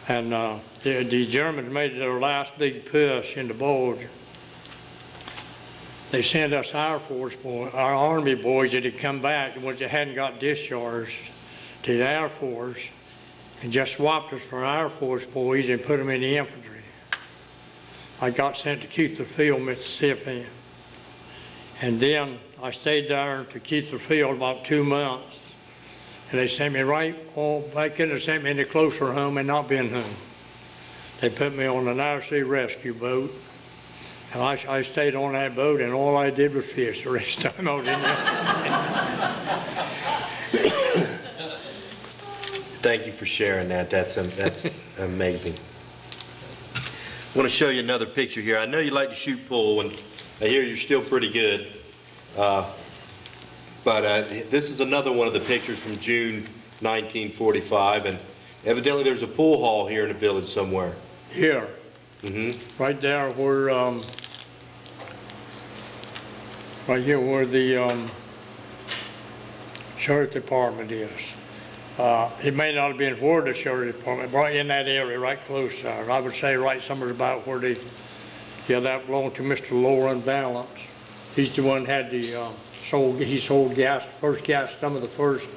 And uh, the the Germans made their last big push in the Bulge. They sent us Air Force boys, our Army boys that had come back, which that hadn't got discharged, to the Air Force, and just swapped us for Air Force boys and put them in the infantry. I got sent to Keesler Field, Mississippi. And then I stayed there to keep the Field about two months. And they sent me right, oh, they couldn't have sent me any closer home and not been home. They put me on an Sea rescue boat. And I, I stayed on that boat and all I did was fish the rest of the time I was in there. Thank thank you for sharing that. That's, um, that's amazing. I want to show you another picture here. I know you like to shoot pool, and I hear you're still pretty good. Uh, But uh, this is another one of the pictures from June 1945, and evidently there's a pool hall here in the village somewhere. Here, hmm right there where, um, right here where the, um, sheriff department is. Uh, it may not have been where the sheriff department, but right in that area, right close there. I would say right somewhere about where the, yeah, that belonged to Mr. Lauren Ballance. He's the one had the, um, sold, he sold gas, first gas, some of the first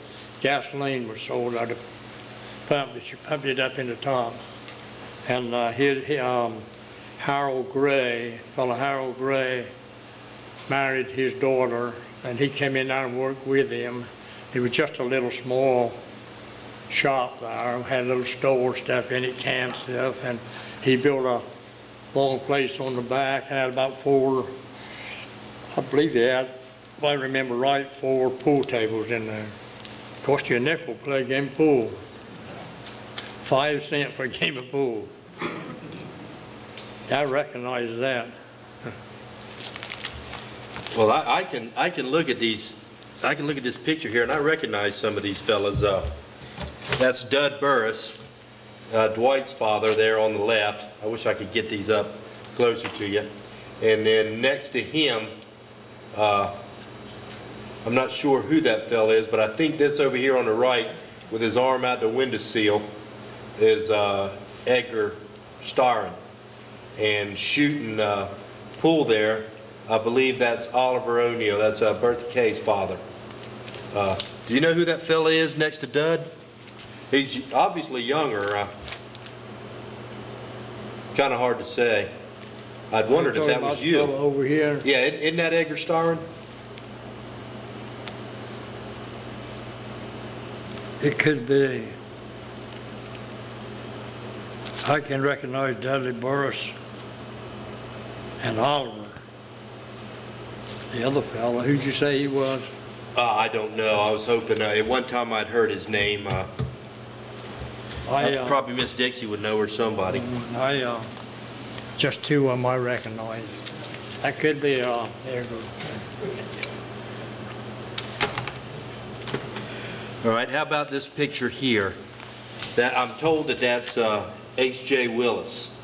gasoline was sold out of the pump, that you pumped it up in the top. And uh, his, he, um, Harold Gray, fellow Harold Gray, married his daughter, and he came in there and worked with him. It was just a little small shop there, had little store stuff in it, canned stuff, and he built a long place on the back, and had about four, I believe he had, if I remember right, four pool tables in there. Cost you a nickel to play a game of pool. Five cent for a game of pool. I recognize that. Well, I, I can, I can look at these, I can look at this picture here, and I recognize some of these fellas. Uh, That's Dud Burris, uh, Dwight's father there on the left. I wish I could get these up closer to you. And then next to him, uh, I'm not sure who that fella is, but I think this over here on the right, with his arm out the window sill, is uh, Edgar Starren. And shooting uh, pool there, I believe that's Oliver O'Neill, that's uh, Bertha Kay's father. Uh, Do you know who that fella is next to Dud? He's obviously younger, kind of hard to say. I'd wondered if that was you. Over here. Yeah, isn't isn't that Edgar Starren? It could be. I can recognize Dudley Burris and Oliver. The other fellow, who'd you say he was? Uh, I don't know, I was hoping, uh, at one time I'd heard his name. uh, I, uh, Probably Miss Dixie would know or somebody. I, uh, just two of them I recognize. That could be, uh, Edgar. All right, how about this picture here? That, I'm told that that's uh, H.J. Willis,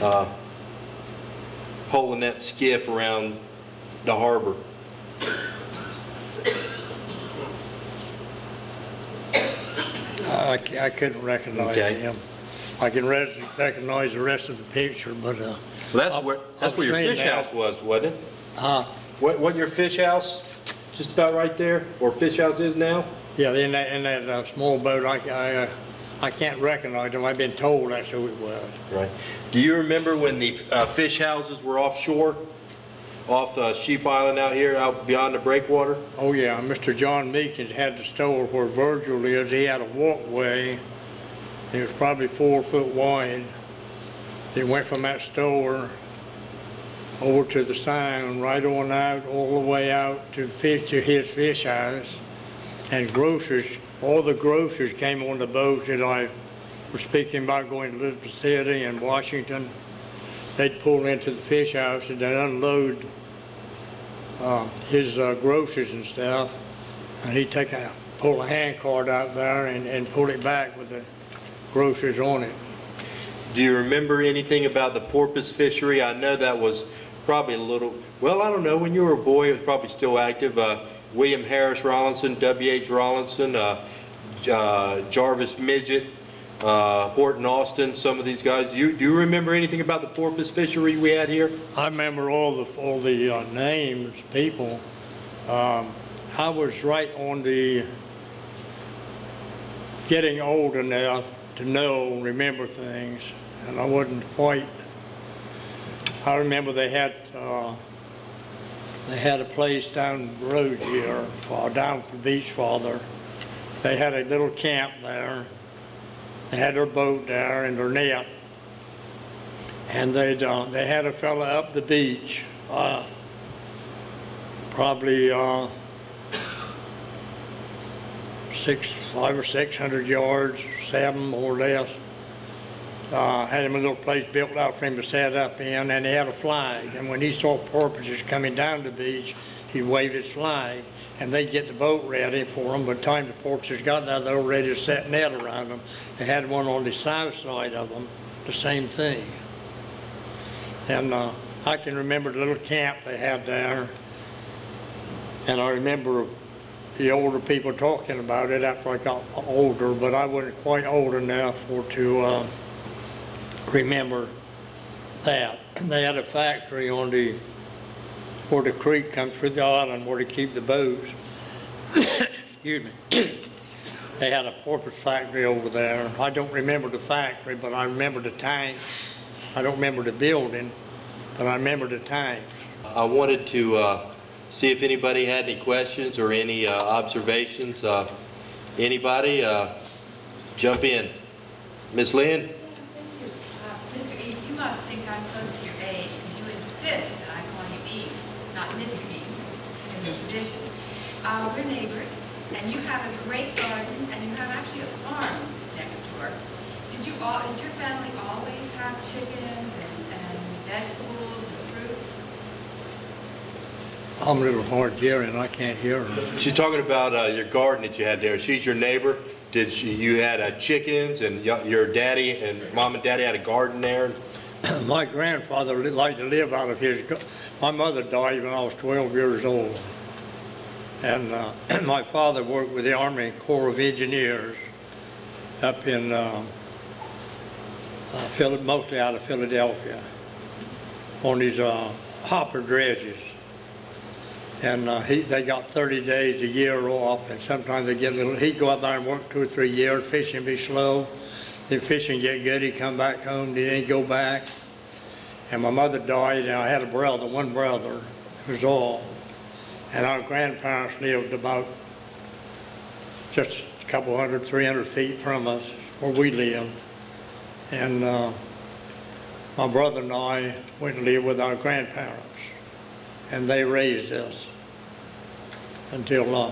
uh, pulling that skiff around the harbor. I, I couldn't recognize Okay. him. I can res- recognize the rest of the picture, but, uh, Well, that's I've- where, that's I've where your seen fish that. house was, wasn't it? uh, What, what your fish house, just about right there, or fish house is now? yeah, in that, in that, uh, small boat, I, I, uh, I can't recognize them. I've been told that's who it was. Right. Do you remember when the uh, fish houses were offshore, off uh, Sheep Island out here, out beyond the breakwater? Oh, yeah, Mr. John Meekins had the store where Virgil is. He had a walkway. It was probably four foot wide. It went from that store over to the sign, right on out, all the way out to fish, to his fish house. And grocers, all the grocers came on the boats that I was speaking about going to Elizabeth City and Washington. They'd pull into the fish house and they'd unload uh, his uh, groceries and stuff, and he'd take a, pull a hand cart out there and, and pull it back with the groceries on it. Do you remember anything about the porpoise fishery? I know that was probably a little, well, I don't know, when you were a boy, it was probably still active. Uh, William Harris Rollinson, W.H. Rollinson, uh, uh, Jarvis Midgett, uh, Horton Austin, some of these guys. Do you, do you remember anything about the porpoise fishery we had here? I remember all the, all the uh, names, people. Um, I was right on the, getting old enough to know, remember things, and I wasn't quite, I remember they had, uh, they had a place down the road here, down the beach farther. They had a little camp there. They had their boat there and their net. And they'd, uh, they had a fella up the beach, uh, probably, uh, six, five or six hundred yards, seven more or less. Uh, had him a little place built out for him to set up in, and he had a flag. And when he saw porpoises coming down the beach, he'd wave his flag, and they'd get the boat ready for him. By the time the porpoises got there, they were ready to set net around them. They had one on the south side of them, the same thing. And uh, I can remember the little camp they had there. And I remember the older people talking about it after I got older, but I wasn't quite old enough for to uh, remember that. They had a factory on the, where the creek comes through the island where they keep the boats. Excuse me. They had a porpoise factory over there. I don't remember the factory, but I remember the tanks. I don't remember the building, but I remember the tanks. I wanted to uh, see if anybody had any questions or any uh, observations. Uh, Anybody? Uh, Jump in. Ms. Lynn? Thank you. Uh, Mr. Eve, you must think I'm close to your age because you insist that I call you Eve, not Mr. Eve, in the tradition. Uh, We're neighbors, and you have a great garden, and you have actually a farm next door. Did you all, did your family always have chickens and and vegetables? I'm a little hard hearing, I can't hear her. She's talking about uh, your garden that you had there. She's your neighbor. Did she, you had uh, chickens and y- your daddy and mom and daddy had a garden there? My grandfather liked to live out of his, my mother died when I was 12 years old. And uh, my father worked with the Army Corps of Engineers up in, uh, uh, mostly out of Philadelphia, on these uh, hopper dredges. And uh, he, they got 30 days a year off, and sometimes they get a little, he'd go out there and work two or three years, fishing be slow. Then fishing get good, he'd come back home, then he'd go back. And my mother died, and I had a brother, one brother, was all. And our grandparents lived about just a couple hundred, 300 feet from us, where we lived. And uh, my brother and I went and lived with our grandparents, and they raised us until, uh,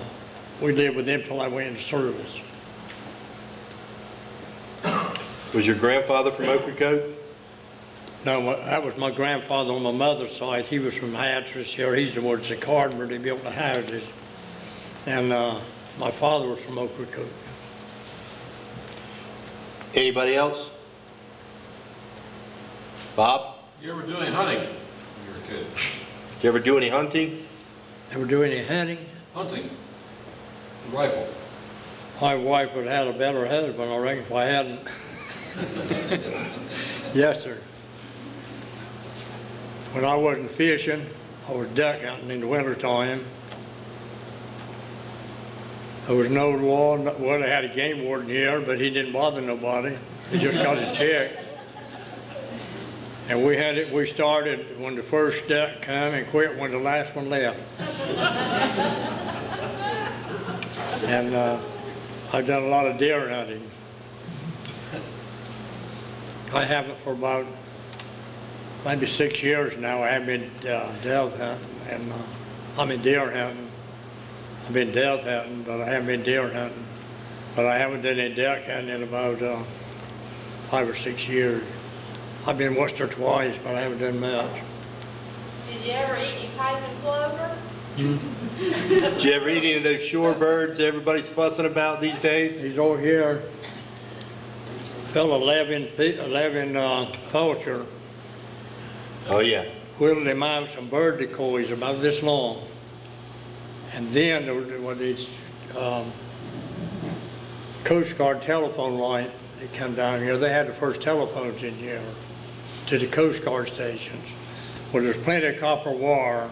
we lived with them till I went into service. Was your grandfather from Ocracoke? No, my- that was my grandfather on my mother's side. He was from Hatteras here. He's the one that's a carpenter. They built the houses. And uh, my father was from Ocracoke. Anybody else? Bob, You ever do any hunting? when You were a kid. Did you ever do any hunting? Ever do any hunting? Hunting? Rifle? My wife would have had a better husband, I reckon, if I hadn't. Yes, sir. When I wasn't fishing, I was duck hunting in the wintertime. There was no law, no- well, they had a game warden here, but he didn't bother nobody. He just got a check. And we had it, we started when the first duck come and quit when the last one left. And uh, I've done a lot of deer hunting. I haven't for about maybe six years now. I haven't been uh, dove hunting, and uh, I mean deer hunting. I've been dove hunting, but I haven't been deer hunting. But I haven't done any duck hunting in about uh, five or six years. I've been Worcester twice, but I haven't done much. Did you ever eat any pipe and clover? Did you ever eat any of those shorebirds everybody's fussing about these days? He's over here, fell 11, pe- 11 uh, culture. Oh, yeah. whittled him out some bird decoys about this long. And then there was, was these, um, Coast Guard telephone line that come down here, they had the first telephones in here to the Coast Guard stations where there's plenty of copper wire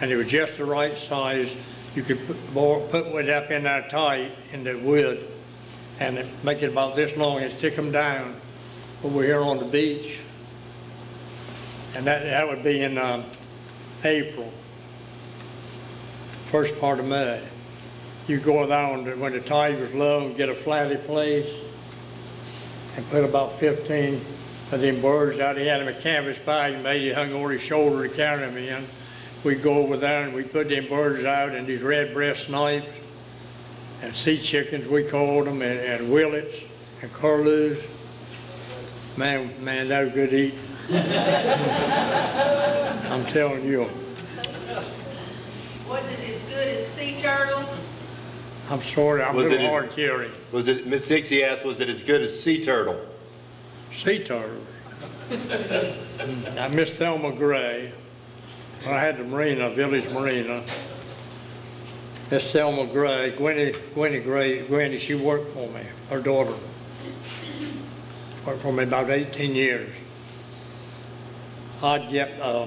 and it was just the right size. You could put, put wood up in that tight in the wood and make it about this long and stick them down over here on the beach. And that, that would be in um, April, first part of May. You go down when the tide was low and get a flatty place and put about 15 and them birds out, he had him a canvas bag made, he hung over his shoulder to count them in. We'd go over there and we put them birds out and these red breast snipes and sea chickens we called them and, and willets and curlews. Man, man, that was good eating. I'm telling you. Was it as good as sea turtle? I'm sorry, I'm was a little hard as, Was it, Miss Dixie asked, was it as good as sea turtle? Sea turtles. I miss Thelma Gray. I had the marina, Village Marina. Miss Thelma Gray, Gwenny, Gwenny Gray, Gwenny, she worked for me, her daughter. Worked for me about 18 years. I'd get, uh,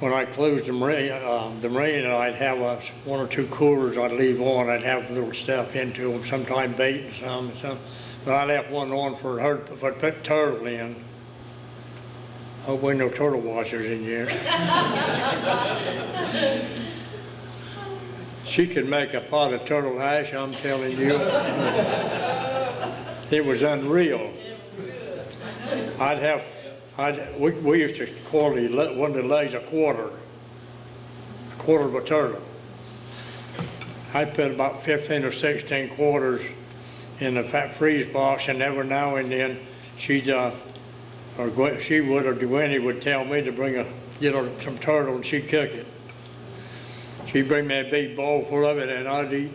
when I closed the marina, uh, the marina, I'd have uh, one or two coolers I'd leave on, I'd have little stuff into them, sometime bait and some, and some. I left one on for her, for to put turtle in. Hope we no turtle washers in here. She could make a pot of turtle hash, I'm telling you. It was unreal. I'd have, I'd, we, we used to call the, one of the legs a quarter, a quarter of a turtle. I'd put about 15 or 16 quarters in the fat freeze box, and every now and then, she'd, uh, or Gwen- she would, or Duane would tell me to bring a, get her some turtle, and she'd cook it. She'd bring me a big bowl full of it, and I'd eat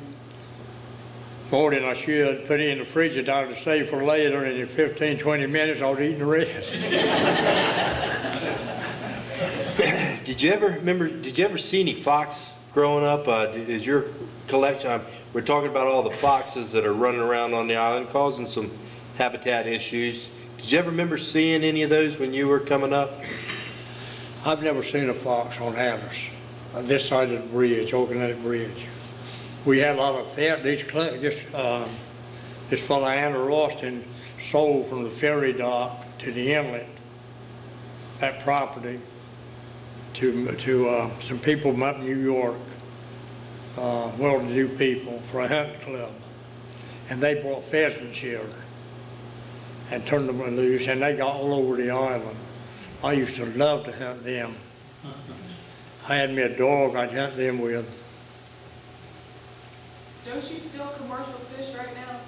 more than I should, put it in the fridge, and I'd save for later, and in 15, 20 minutes, I was eating the rest. Did you ever remember, did you ever see any fox growing up? Uh, Is your collection, um, we're talking about all the foxes that are running around on the island causing some habitat issues. Did you ever remember seeing any of those when you were coming up? I've never seen a fox on Hatteras, on this side of the bridge, Oceanic Bridge. We had a lot of these, cl- this, um, this fellow Anna Ralston sold from the ferry dock to the inlet, that property, to, to, uh, some people up New York, uh, well-to-do people for a hunting club. And they brought pheasants here and turned them loose, and they got all over the island. I used to love to hunt them. I had me a dog I'd hunt them with. Don't you still commercial fish right now?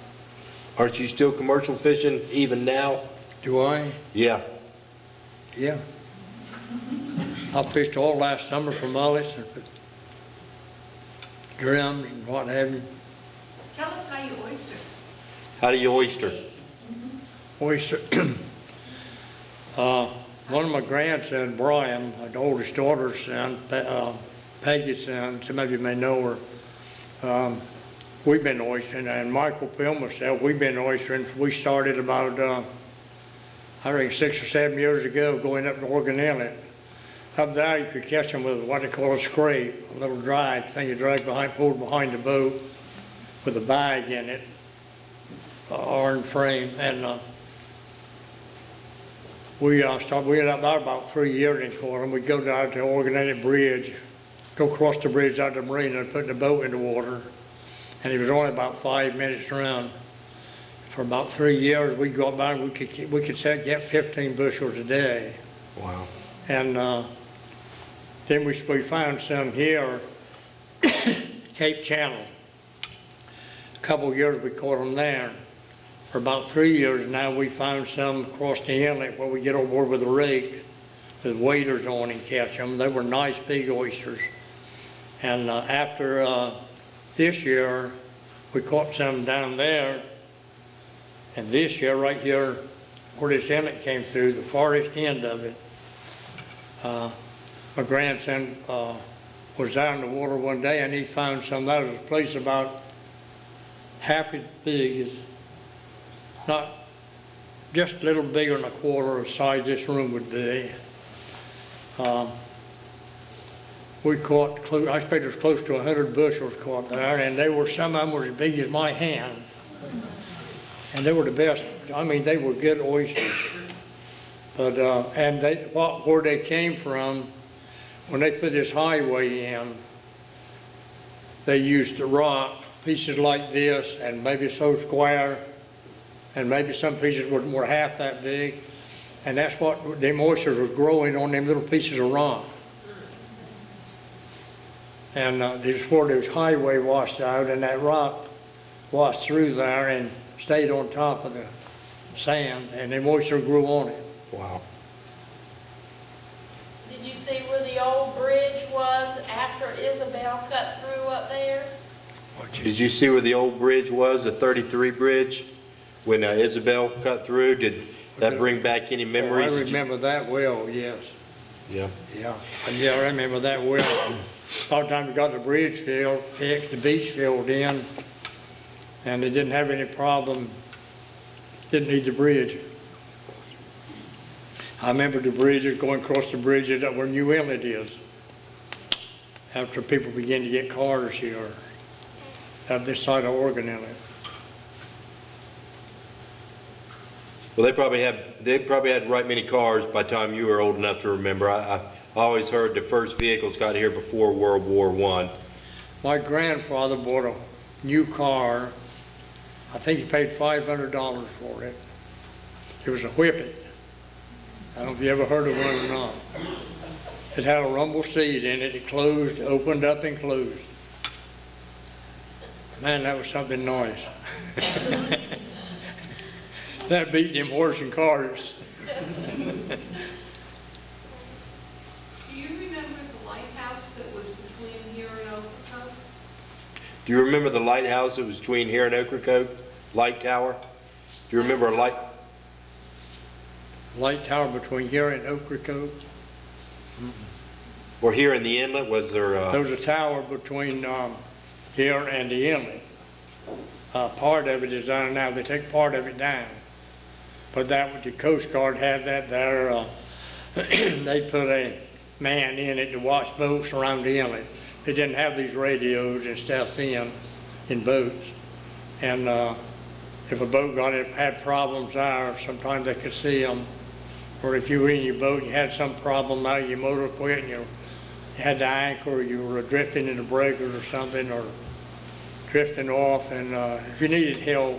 Aren't you still commercial fishing even now? Do I? Yeah. Yeah. I fished all last summer for mullets and drums and what have you. Tell us how you oyster. How do you oyster? Oyster. Uh, one of my grandsons, Brian, my oldest daughter's son, uh, Peggy's son, some of you may know her. Um, We've been oystering, and Michael Phil, myself, we've been oystering. We started about, uh, I think, six or seven years ago, going up to Oregon Inlet. Up there, you could catch them with what they call a scrape, a little dry thing you drag behind, pulled behind the boat with a bag in it, orange frame, and, uh, we, uh, started, we had up there about three years in them. We'd go down to Oregon Inlet Bridge, go across the bridge out to the marina and put the boat in the water. And it was only about five minutes around. For about three years, we'd go up there, and we could, we could set, get fifteen bushels a day. Wow. And uh, then we, we found some here, Cape Channel. A Couple of years we caught them there. For about three years now, we found some across the inlet where we get on board with a rig, with waders on and catch them. They were nice big oysters. And uh, after uh, this year, we caught some down there. And this year, right here, where this inlet came through, the farthest end of it, uh, my grandson uh, was down in the water one day and he found some, that was a place about half as big as, not, just a little bigger than a quarter of the size this room would be. Um, We caught, I expect there's close to 100 bushels caught there and they were, some of them were as big as my hand. And they were the best, I mean, they were good oysters. But, uh, and they, what, where they came from, when they put this highway in, they used the rock, pieces like this, and maybe so square, and maybe some pieces were, were half that big. And that's what, the moisture was growing on them little pieces of rock. And uh, this is where this highway washed out and that rock washed through there and stayed on top of the sand and the moisture grew on it. Wow. Did you see where the old bridge was after Isabel cut through up there? Did you see where the old bridge was, the 33 bridge, when uh, Isabel cut through? Did that bring back any memories? I you- remember that well, yes. Yeah. Yeah, yeah, I remember that well. By the time we got the bridge filled, fixed, the beach filled in, and they didn't have any problem, didn't need the bridge. I remember the bridges, going across the bridges up where New Inlet is, after people began to get cars here, up this side of Oregon Inlet. Well, they probably had, they probably had right many cars by the time you were old enough to remember. I, I always heard the first vehicles got here before World War One. My grandfather bought a new car. I think he paid five hundred dollars for it. It was a Whippet. I don't know if you ever heard of one or not. It had a rumble seat in it. It closed, opened up and closed. Man, that was something nice. That beat them horse and cars. Do you remember the lighthouse that was between here and Ocracoke? Do you remember the lighthouse that was between here and Ocracoke? Light tower? Do you remember a light? Light tower between here and Ocracoke. Or here in the inlet, was there, uh, There was a tower between um, here and the inlet. Uh, Part of it is down now, they take part of it down. But that, the Coast Guard had that there, uh, they put a man in it to watch boats around the inlet. They didn't have these radios and stuff then, in boats. And uh, if a boat got, it had problems there, sometimes they could see them. Or if you were in your boat and you had some problem out, your motor quit and you had to anchor, or you were drifting in the breakers or something, or drifting off, and uh, if you needed help,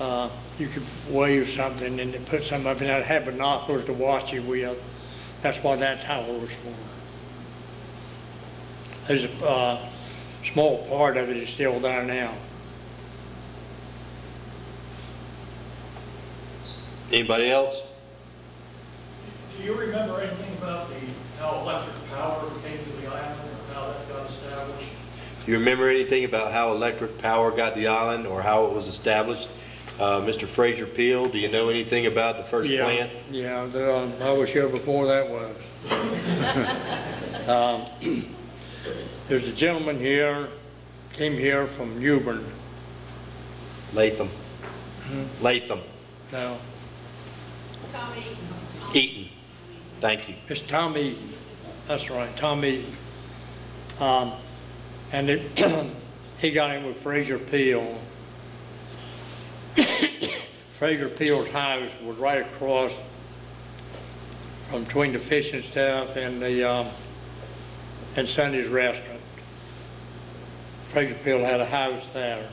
uh, you could wave something and then put something up, and I'd have binoculars to watch you with. That's what that tower was for. There's a uh, small part of it is still there now. anybody else? Do you remember anything about the, how electric power came to the island or how that got established? Do you remember anything about how electric power got the island or how it was established? Uh, Mr. Fraser Peel, do you know anything about the first Yeah, plant? Yeah, the, um, I was here before that was. Um, There's a gentleman here, came here from New Bern. Latham. Latham, Now, Tommy, Eaton. Thank you. It's Tom Eaton, that's right, Tom Eaton. Um, and it, he got in with Fraser Peel. Fraser Peel's house was right across from between the fishing stuff and the, um, and Sunny's Restaurant. Fraser Peel had a house there,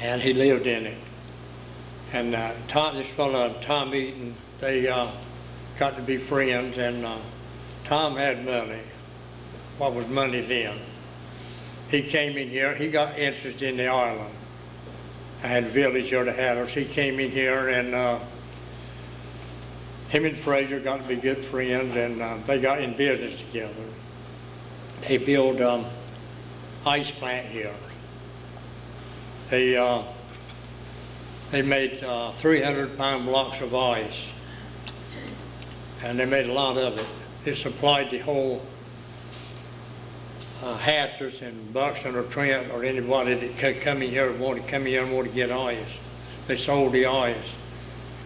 and he lived in it. And, uh, Tom, this fellow, Tom Eaton, they, uh, got to be friends, and uh, Tom had money. What was money then? He came in here, he got interested in the island. I had a village here to Hatteras. He came in here and uh, him and Fraser got to be good friends, and uh, they got in business together. They built um, ice plant here. They uh, they made uh, 300 pound blocks of ice and they made a lot of it. It supplied the whole uh, Hatteras and Buxton or Trent or anybody that could come in here, wanted to come in here and want to get ice. They sold the ice.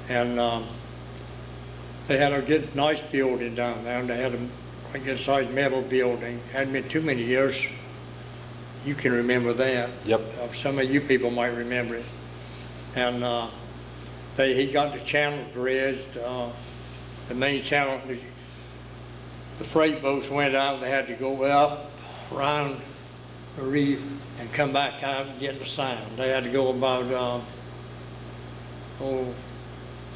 And um, they had a good, nice building down there, and they had a quite good sized metal building. Hadn't been too many years. You can remember that. Yep. Uh, Some of you people might remember it. And uh, they, he got the channels dredged, uh, the main channel, the freight boats went out, they had to go up, around the reef, and come back out and get the sound. They had to go about, um, oh,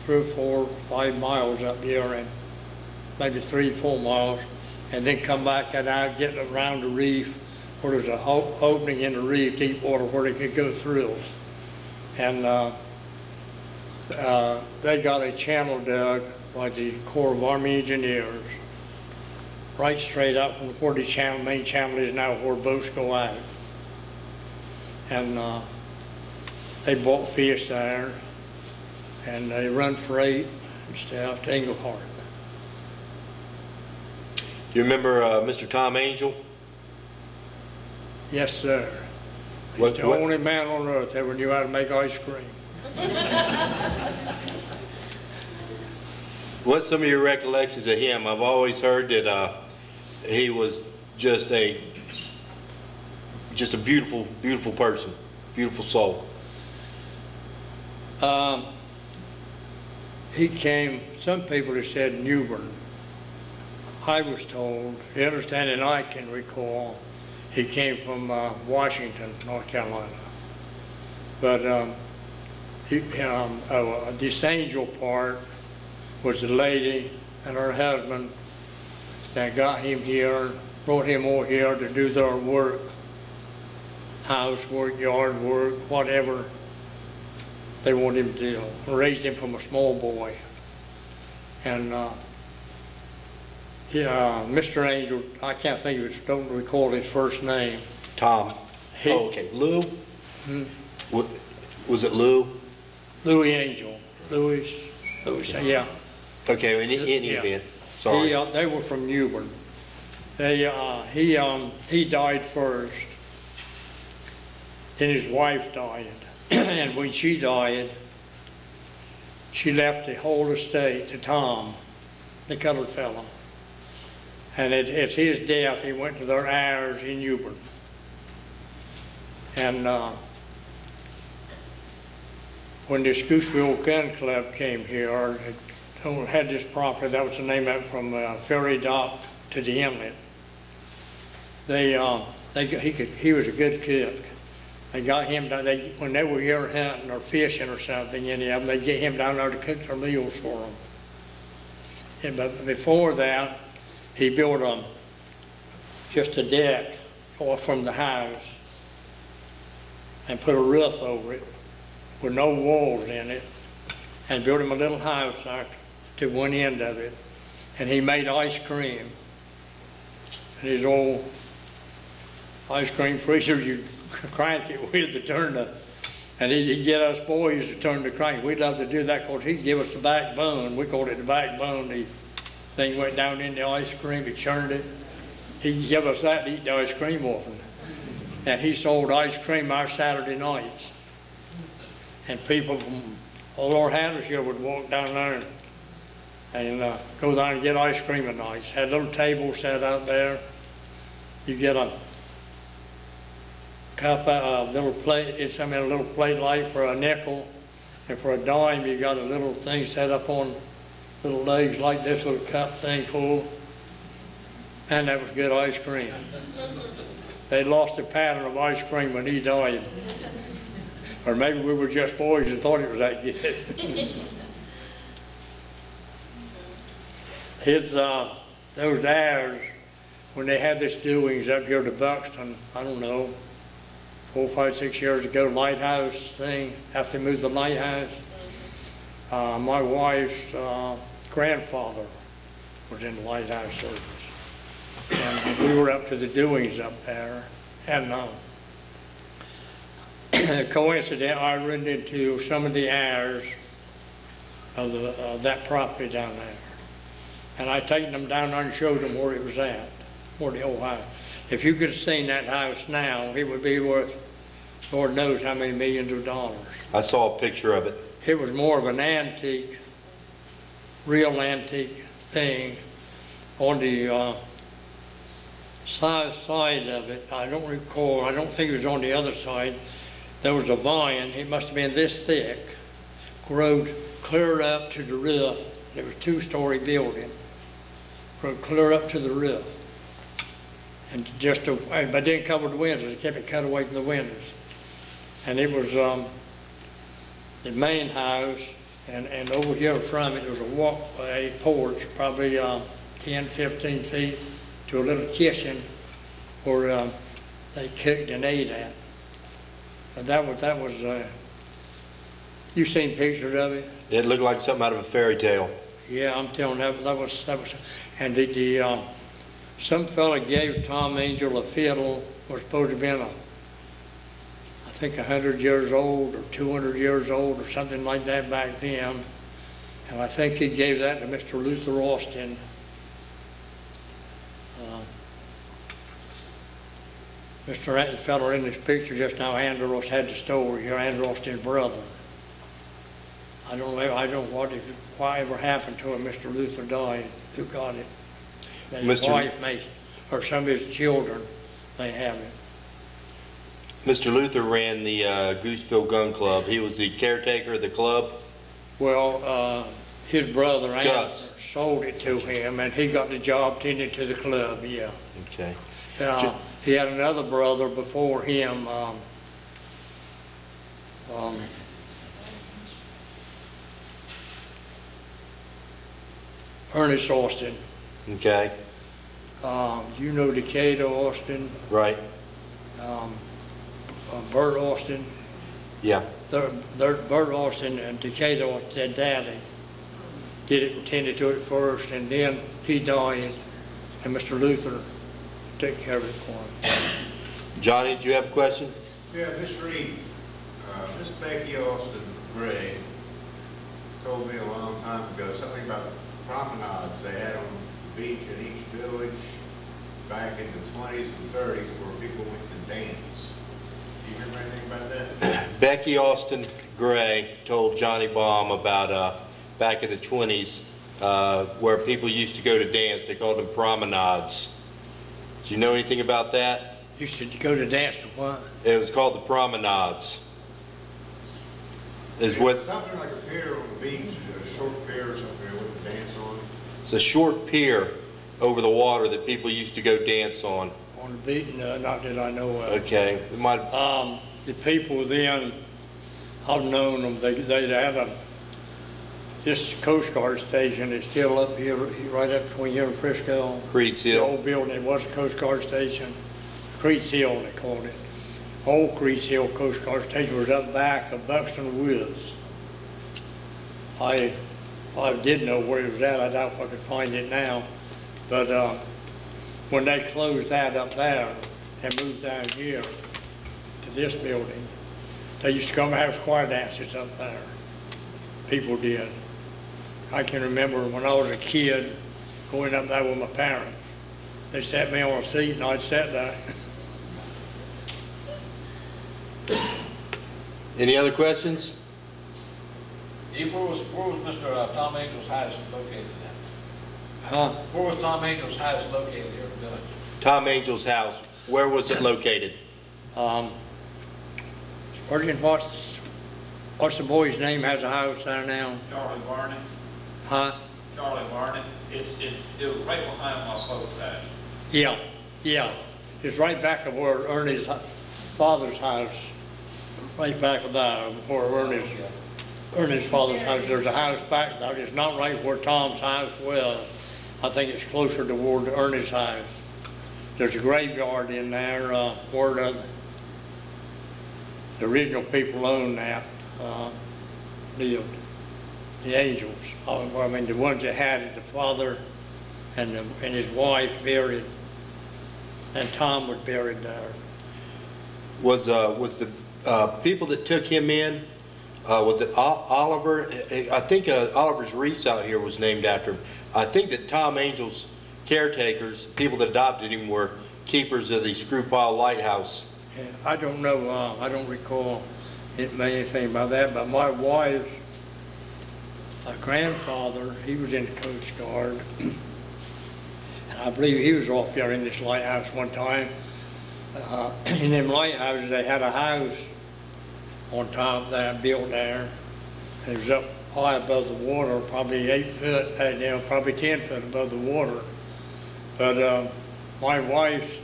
three or four, five miles up here, and maybe three, four miles, and then come back and out, get around the reef, where there's a ho- opening in the reef, deep water, where they could go through. And, uh, uh, they got a channel dug by the Corps of Army Engineers, right straight up from where the channel, main channel is now, where boats go out. And, uh, they bought fish there, and they run freight and stuff to Engelhard. Do you remember uh, Mr. Tom Angel? Yes, sir. He's What- the what- only man on earth ever knew how to make ice cream. What's some of your recollections of him? I've always heard that uh, he was just a, just a beautiful, beautiful person, beautiful soul. Um, He came, some people have said New Bern. I was told, the understanding I can recall, he came from uh, Washington, North Carolina. But um, he, um, uh, this angel part was the lady and her husband that got him here, brought him over here to do their work, housework, yard work, whatever they wanted him to do. Raised him from a small boy. And, uh, yeah, Mr. Angel, I can't think of his, don't recall his first name. Tom, He- oh, okay, Lou? Hmm. Wa- Was it Lou? Louis Angel, Louis, Louis, yeah. Okay, in any Yeah. event, He, sorry. uh, They were from New Bern. They, uh, he, um, he died first. Then his wife died. And when she died, she left the whole estate to Tom, the colored fellow. And at, at his death, he went to their heirs in New Bern. And, uh, when the Scottsville Gun Club came here, it had this property, that was the name of it, from uh, ferry dock to the inlet. They, uh, they, he could, he was a good cook. They got him, down- they, when they were here hunting or fishing or something, any of them, they'd get him down there to cook their meals for them. And, but before that, he built, um, just a deck off from the house and put a roof over it with no walls in it and built him a little house out to one end of it. And he made ice cream. And his old ice cream freezer, you crank it with to turn the, and he'd get us boys to turn the crank. We'd love to do that because he'd give us the backbone. We called it the backbone. The thing went down in the ice cream, he churned it. He'd give us that to eat the ice cream often. And he sold ice cream our Saturday nights. And people from all over Hatteras Village would walk down there and, and uh, go down and get ice cream at night. Had little tables set out there. You get a cup, a little plate, it's, I mean, a little plate light for a nickel. And for a dime, you got a little thing set up on little legs like this, little cup thing full. And that was good ice cream. They lost the pattern of ice cream when he died. Or maybe we were just boys and thought it was that good. His, uh, those heirs, when they had this doings up here to Buxton, I don't know, four, five, six years ago, lighthouse thing, after they moved the lighthouse, uh, my wife's, uh, grandfather was in the lighthouse service. And we were up to the doings up there, and, uh, coincident, I ran into some of the heirs of the, of that property down there. And I taken them down there and showed them where it was at, where the old house. If you could have seen that house now, it would be worth, Lord knows how many millions of dollars. I saw a picture of it. It was more of an antique, real antique thing on the, uh, side, side of it. I don't recall, I don't think it was on the other side. There was a vine, it must have been this thick, growed clear up to the roof. It was a two-story building, clear up to the roof. And just, to- but didn't cover the windows, it kept it cut away from the windows. And it was, um, the main house, and, and over here from it, there was a walkway, porch, probably, um, 10, 15 feet to a little kitchen where um, they cooked and ate at. But that was, that was, uh, you seen pictures of it? It looked like something out of a fairy tale. Yeah, I'm telling you, that, that was, that was, and the, the, um, some fella gave Tom Angel a fiddle, was supposed to be in a, I think a hundred years old or two hundred years old or something like that back then. And I think he gave that to Mr. Luther Austin. Uh, Mr. That in this picture just now, Andros had the story here, Austin's brother. I don't know, I don't know what, ever happened to him, Mr. Luther died, who got it? That his Mr. wife may, or some of his children may have it. Mr. Luther ran the uh, Gooseville Gun Club. He was the caretaker of the club. Well, uh, his brother, Andrew, Gus. sold it to him, and he got the job tending to the club, yeah. Okay. Uh, He had another brother before him, um, um, Ernest Austin. Okay, Um, You know Decatur Austin, right, um, uh, Bert Austin. yeah. They're- they're- Bert Austin and Decatur, their daddy, did it, tended to it first, and then he died, and Mr. Luther took care of it for him. Johnny, do you have a question? Yeah, Miss Reed, uh, Miss Becky Austin Gray told me a long time ago something about promenades they had on the beach in each village back in the twenties and thirties where people went to dance. Do you remember anything about that? Becky Austin Gray told Johnny Baum about, uh, back in the 20s, uh, where people used to go to dance. They called them promenades. Do you know anything about that? You should go to dance to what? It was called the promenades. Is It what, was Something like a pier on the beach, a short pier or something they went to dance on. It's a short pier over the water that people used to go dance on. On the beach, no, not that I know of. Okay, it might, Um, the people then, I've known them, they, they had a, this Coast Guard station is still up here, right up between here and Frisco. Creed's The Hill. old building, it was a Coast Guard station, Creed's Hill they called it. Old Creed's Hill Coast Guard station was up back of Buxton Woods. I, I did know where it was at, I doubt if I could find it now, but, uh, when they closed that up there and moved down here to this building, they used to come and have square dances up there. People did. I can remember when I was a kid, going up there with my parents. They sat me on a seat and I'd sit there. any other questions? Eve, where was, where was Mr. uh, Tom Angel's house located at? Huh? Where was Tom Angel's house located here in the village? Tom Angel's house, where was it located? Um, Virgin, what's, what's the boy's name has a house there now? Charlie Barney, Huh? Charlie Barney, it's, it's, it was right behind my folks' house. Yeah, yeah. It's right back of where Ernie's father's house, right back of that, where Ernie's, Ernie's father's house. There's a house back there. It's not right where Tom's house was. I think it's closer toward Ernie's house. There's a graveyard in there, uh, where the, the original people owned that, uh, lived. The Angels, uh, I mean, the ones that had it, the father and, the- and his wife buried, and Tom was buried there. Was, uh, was the, uh, people that took him in, uh, was it Oliver? I think, uh, Oliver's Reefs out here was named after him. I think that Tom Angel's caretakers, people that adopted him were keepers of the Screw Pile Lighthouse. Yeah, I don't know, uh, I don't recall it anything about that, but my wife's uh, grandfather, he was in the Coast Guard. And I believe he was off there in this lighthouse one time. Uh, in them lighthouses, they had a house on top of that built there. It was up high above the water, probably eight foot, uh, you know, probably 10 foot above the water. But, uh, my wife's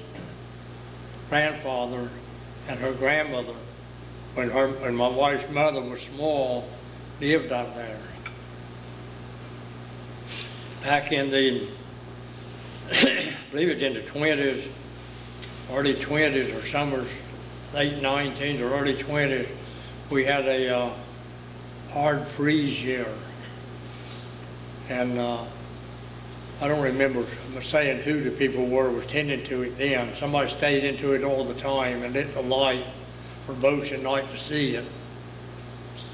grandfather and her grandmother, when her, when my wife's mother was small, lived out there. Back in the I believe it's in the twenties, early twenties or summers, late nineteens or early twenties, we had a, uh, hard freeze year. And, uh, I don't remember saying who the people were was tending to it then. Somebody stayed into it all the time and lit the light for boats at night to see it.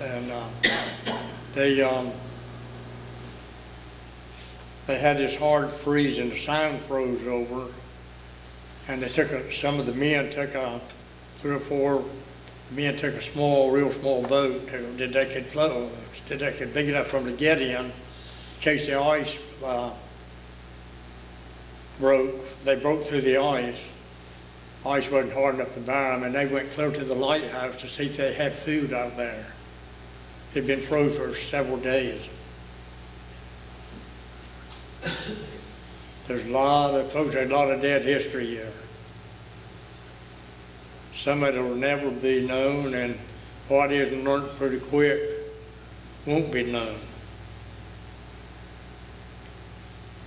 And, uh, they, um, they had this hard freeze and the sound froze over. And they took a, some of the men took a, three or four men took a small, real small boat that they could float, that they could big enough for them to get in, in case the ice, uh, broke, they broke through the ice. Ice wasn't hard enough to bear them, and they went clear to the lighthouse to see if they had food out there. They'd been frozen for several days. There's a lot of, folks, a lot of dead history here. Some of it will never be known, and what isn't learned pretty quick won't be known.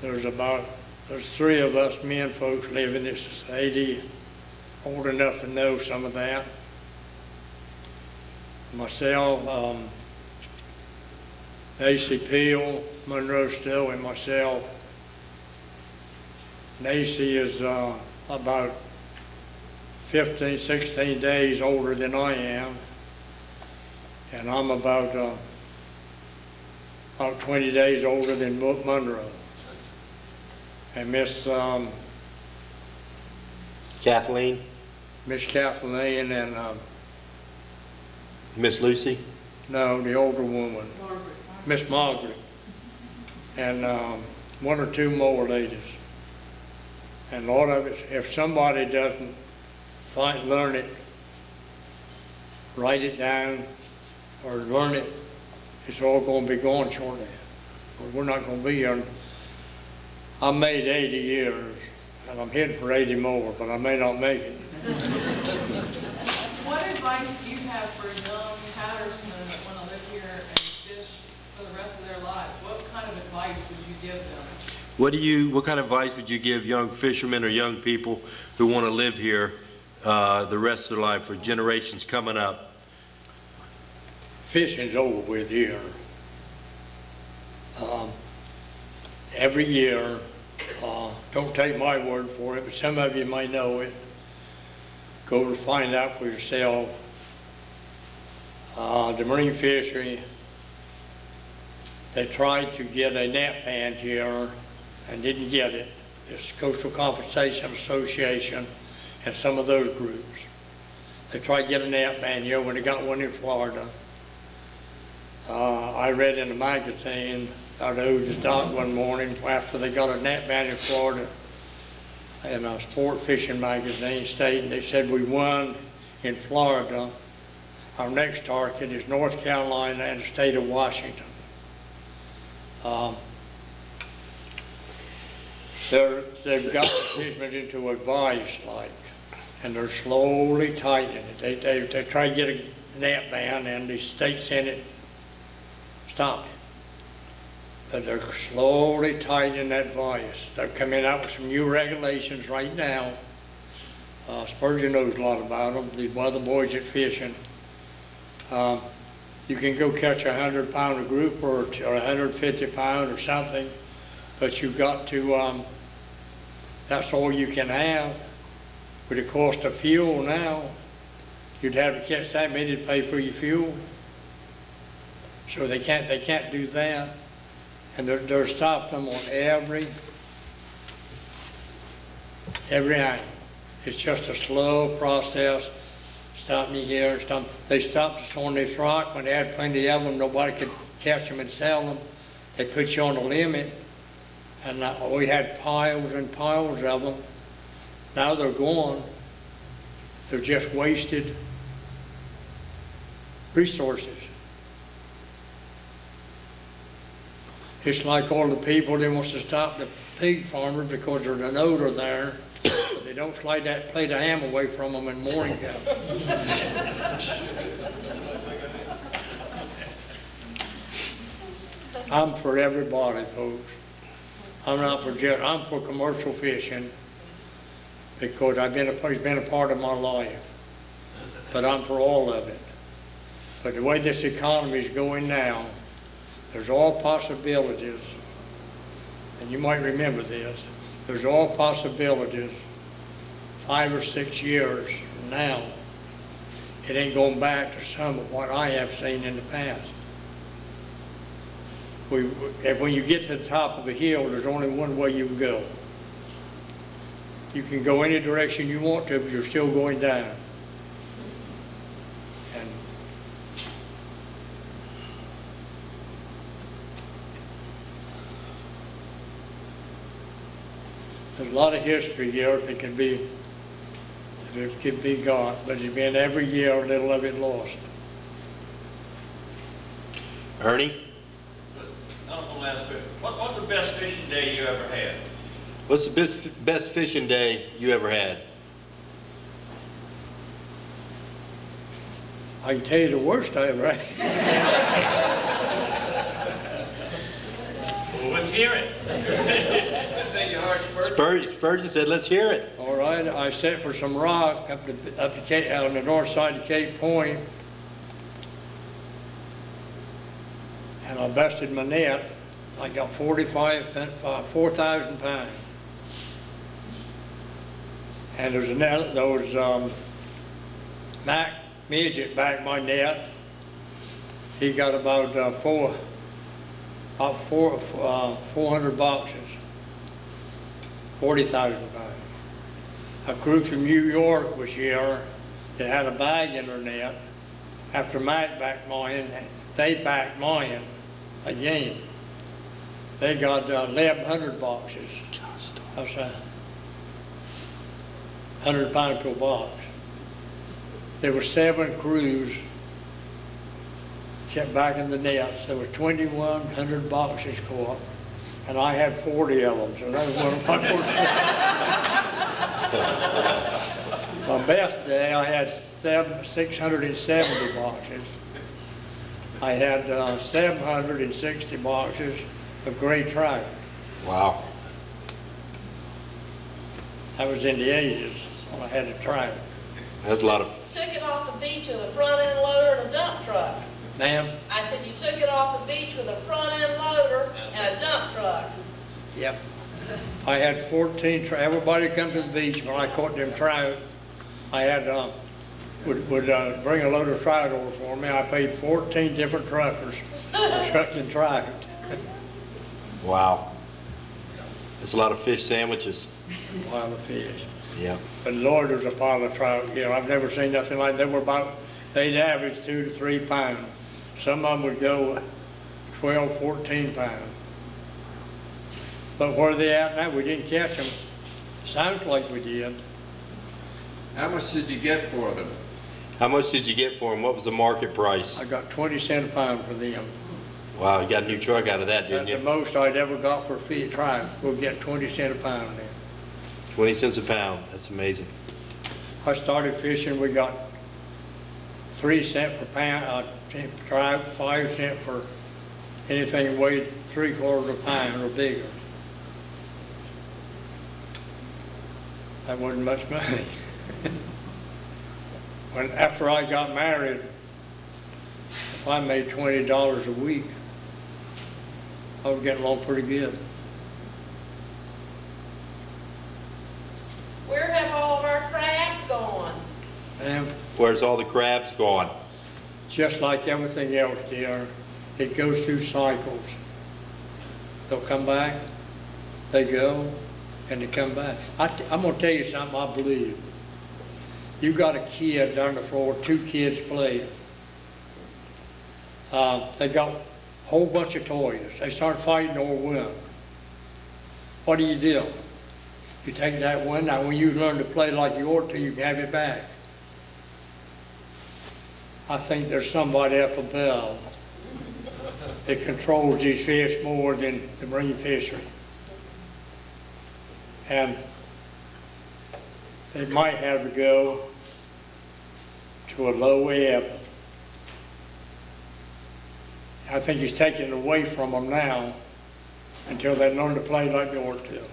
There's about, there's three of us men folks living in this society, old enough to know some of that. Myself, um, Nancy Peel, Monroe Still, and myself. Nancy is, uh, about 15, 16 days older than I am. And I'm about, uh, about 20 days older than Mo- Monroe. And Miss, um, Kathleen, Miss Kathleen and, um, Miss Lucy? no, the older woman, Miss Margaret. And, um, one or two more ladies. And a lot of it, if somebody doesn't find, learn it, write it down, or learn it, it's all gonna be gone shortly. Or We're not gonna be here. I made eighty years, and I'm heading for eighty more, but I may not make it. What advice do you have for young Hatterasmen that want to live here and fish for the rest of their lives? What kind of advice would you give them? What do you, what kind of advice would you give young fishermen or young people who want to live here uh, the rest of their life, for generations coming up? fishing's over with here. Um, Every year, uh, don't take my word for it, but some of you may know it. Go and find out for yourself. Uh, The marine fishery, they tried to get a net ban here and didn't get it. It's Coastal Conservation Association and some of those groups. They tried to get a net ban here when they got one in Florida. Uh, I read in a magazine, out of Otis Dock one morning, after they got a net ban in Florida, in a sport fishing magazine stating, they said, we won in Florida. Our next target is North Carolina and the state of Washington. Um, they've got the fishermen into a vice like, and they're slowly tightening it. They, they, they try to get a net ban and the state senate stopped it. But they're slowly tightening that vice. They're coming out with some new regulations right now. Uh, Spurgeon knows a lot about them, the other boys at fishing. Um, You can go catch a hundred pound a group or, or a hundred fifty pound or something, but you've got to, um, that's all you can have. With the cost of fuel now, you'd have to catch that many to pay for your fuel. So they can't, they can't do that. And they're, they're stopping them on every, every angle. It's just a slow process. Stop me here, and stop, they stopped us on this rock when they had plenty of them, nobody could catch them and sell them. They put you on a limit, and uh, we had piles and piles of them. Now they're gone. They're just wasted resources. It's like all the people that wants to stop the pig farmers because there's an odor there. They don't slide that plate of ham away from them in morning. I'm for everybody, folks. I'm not for jet, I'm for commercial fishing because I've been, a it's been a part of my life. But I'm for all of it. But the way this economy is going now, there's all possibilities, and you might remember this, there's all possibilities, five or six years now, it ain't going back to some of what I have seen in the past. We, when you get to the top of a hill, there's only one way you go. You can go any direction you want to, but you're still going down. And there's a lot of history here that can be, that can be got, but it's been every year a little of it lost. Ernie, I'm gonna ask you, what, what's the best fishing day you ever had? What's the best, best fishing day you ever had? I can tell you the worst I ever had. Well, let's hear it. Good thing you hired Spurgeon. Spurgeon, Spurgeon said, let's hear it. All right, I set for some rock up to, up to Cape, on the north side of Cape Point. And I busted my net. I got forty-five, uh, four thousand pounds. And there's a net, there was, um, Mac Midgett back my net. He got about, uh, four, about four, uh, four hundred boxes. Forty thousand pounds a crew from New York was here that had a bag in their net. After Mac backed mine, they backed mine again. They got uh, eleven hundred boxes. That's a hundred pound per box. There were seven crews kept back in the nets. There were twenty-one hundred boxes caught, and I had forty of them, so that was one of my. My best day, I had seven, six hundred and seventy boxes. I had uh, seven hundred and sixty boxes of gray trout. Wow. I was in the eighties when I had a trout. That's a lot of, Took it off the beach with a front end loader and a dump truck. Ma'am? I said you took it off the beach with a front end loader and a dump truck. Yep. I had fourteen, tra- everybody come to the beach when I caught them trout. I had, uh, would, would, uh, bring a load of trout over for me. I paid fourteen different truckers for trucking trout. wow. That's a lot of fish sandwiches. Wild fish. Yeah. But Lord, there's a pile of trout, you know, I've never seen nothing like, they were about, they'd average two to three pounds. Some of them would go 12, 14 pounds. But where are they at now, we didn't catch them. Sounds like we did. How much did you get for them? How much did you get for them? What was the market price? I got 20 cent a pound for them. Wow, you got a new truck out of that, didn't That's the most I'd ever got for a feed trout. We'll get 20 cent a pound then. 20 cents a pound. That's amazing. I started fishing, we got three cent per pound, uh, trout, five cent for anything weighed three quarters of a pound or bigger. That wasn't much money. When, after I got married, if I made twenty dollars a week, I was getting along pretty good. Where have all of our crabs gone? And Where's all the crabs gone? just like everything else, dear, it goes through cycles. They'll come back, they go, and they come back. I, am gonna tell you something I believe. You got a kid down the floor, two kids playing. Uh, they got a whole bunch of toys. They start fighting over one. What do you do? You take that one, now when you learn to play like you ought to, you can have it back. I think there's somebody up above that controls these fish more than the marine fishery. And they might have to go to a low ebb. I think he's taking it away from them now, until they learn to play like they ought to.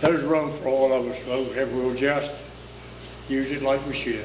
There's room for all of us, folks, if we'll just use it like we should.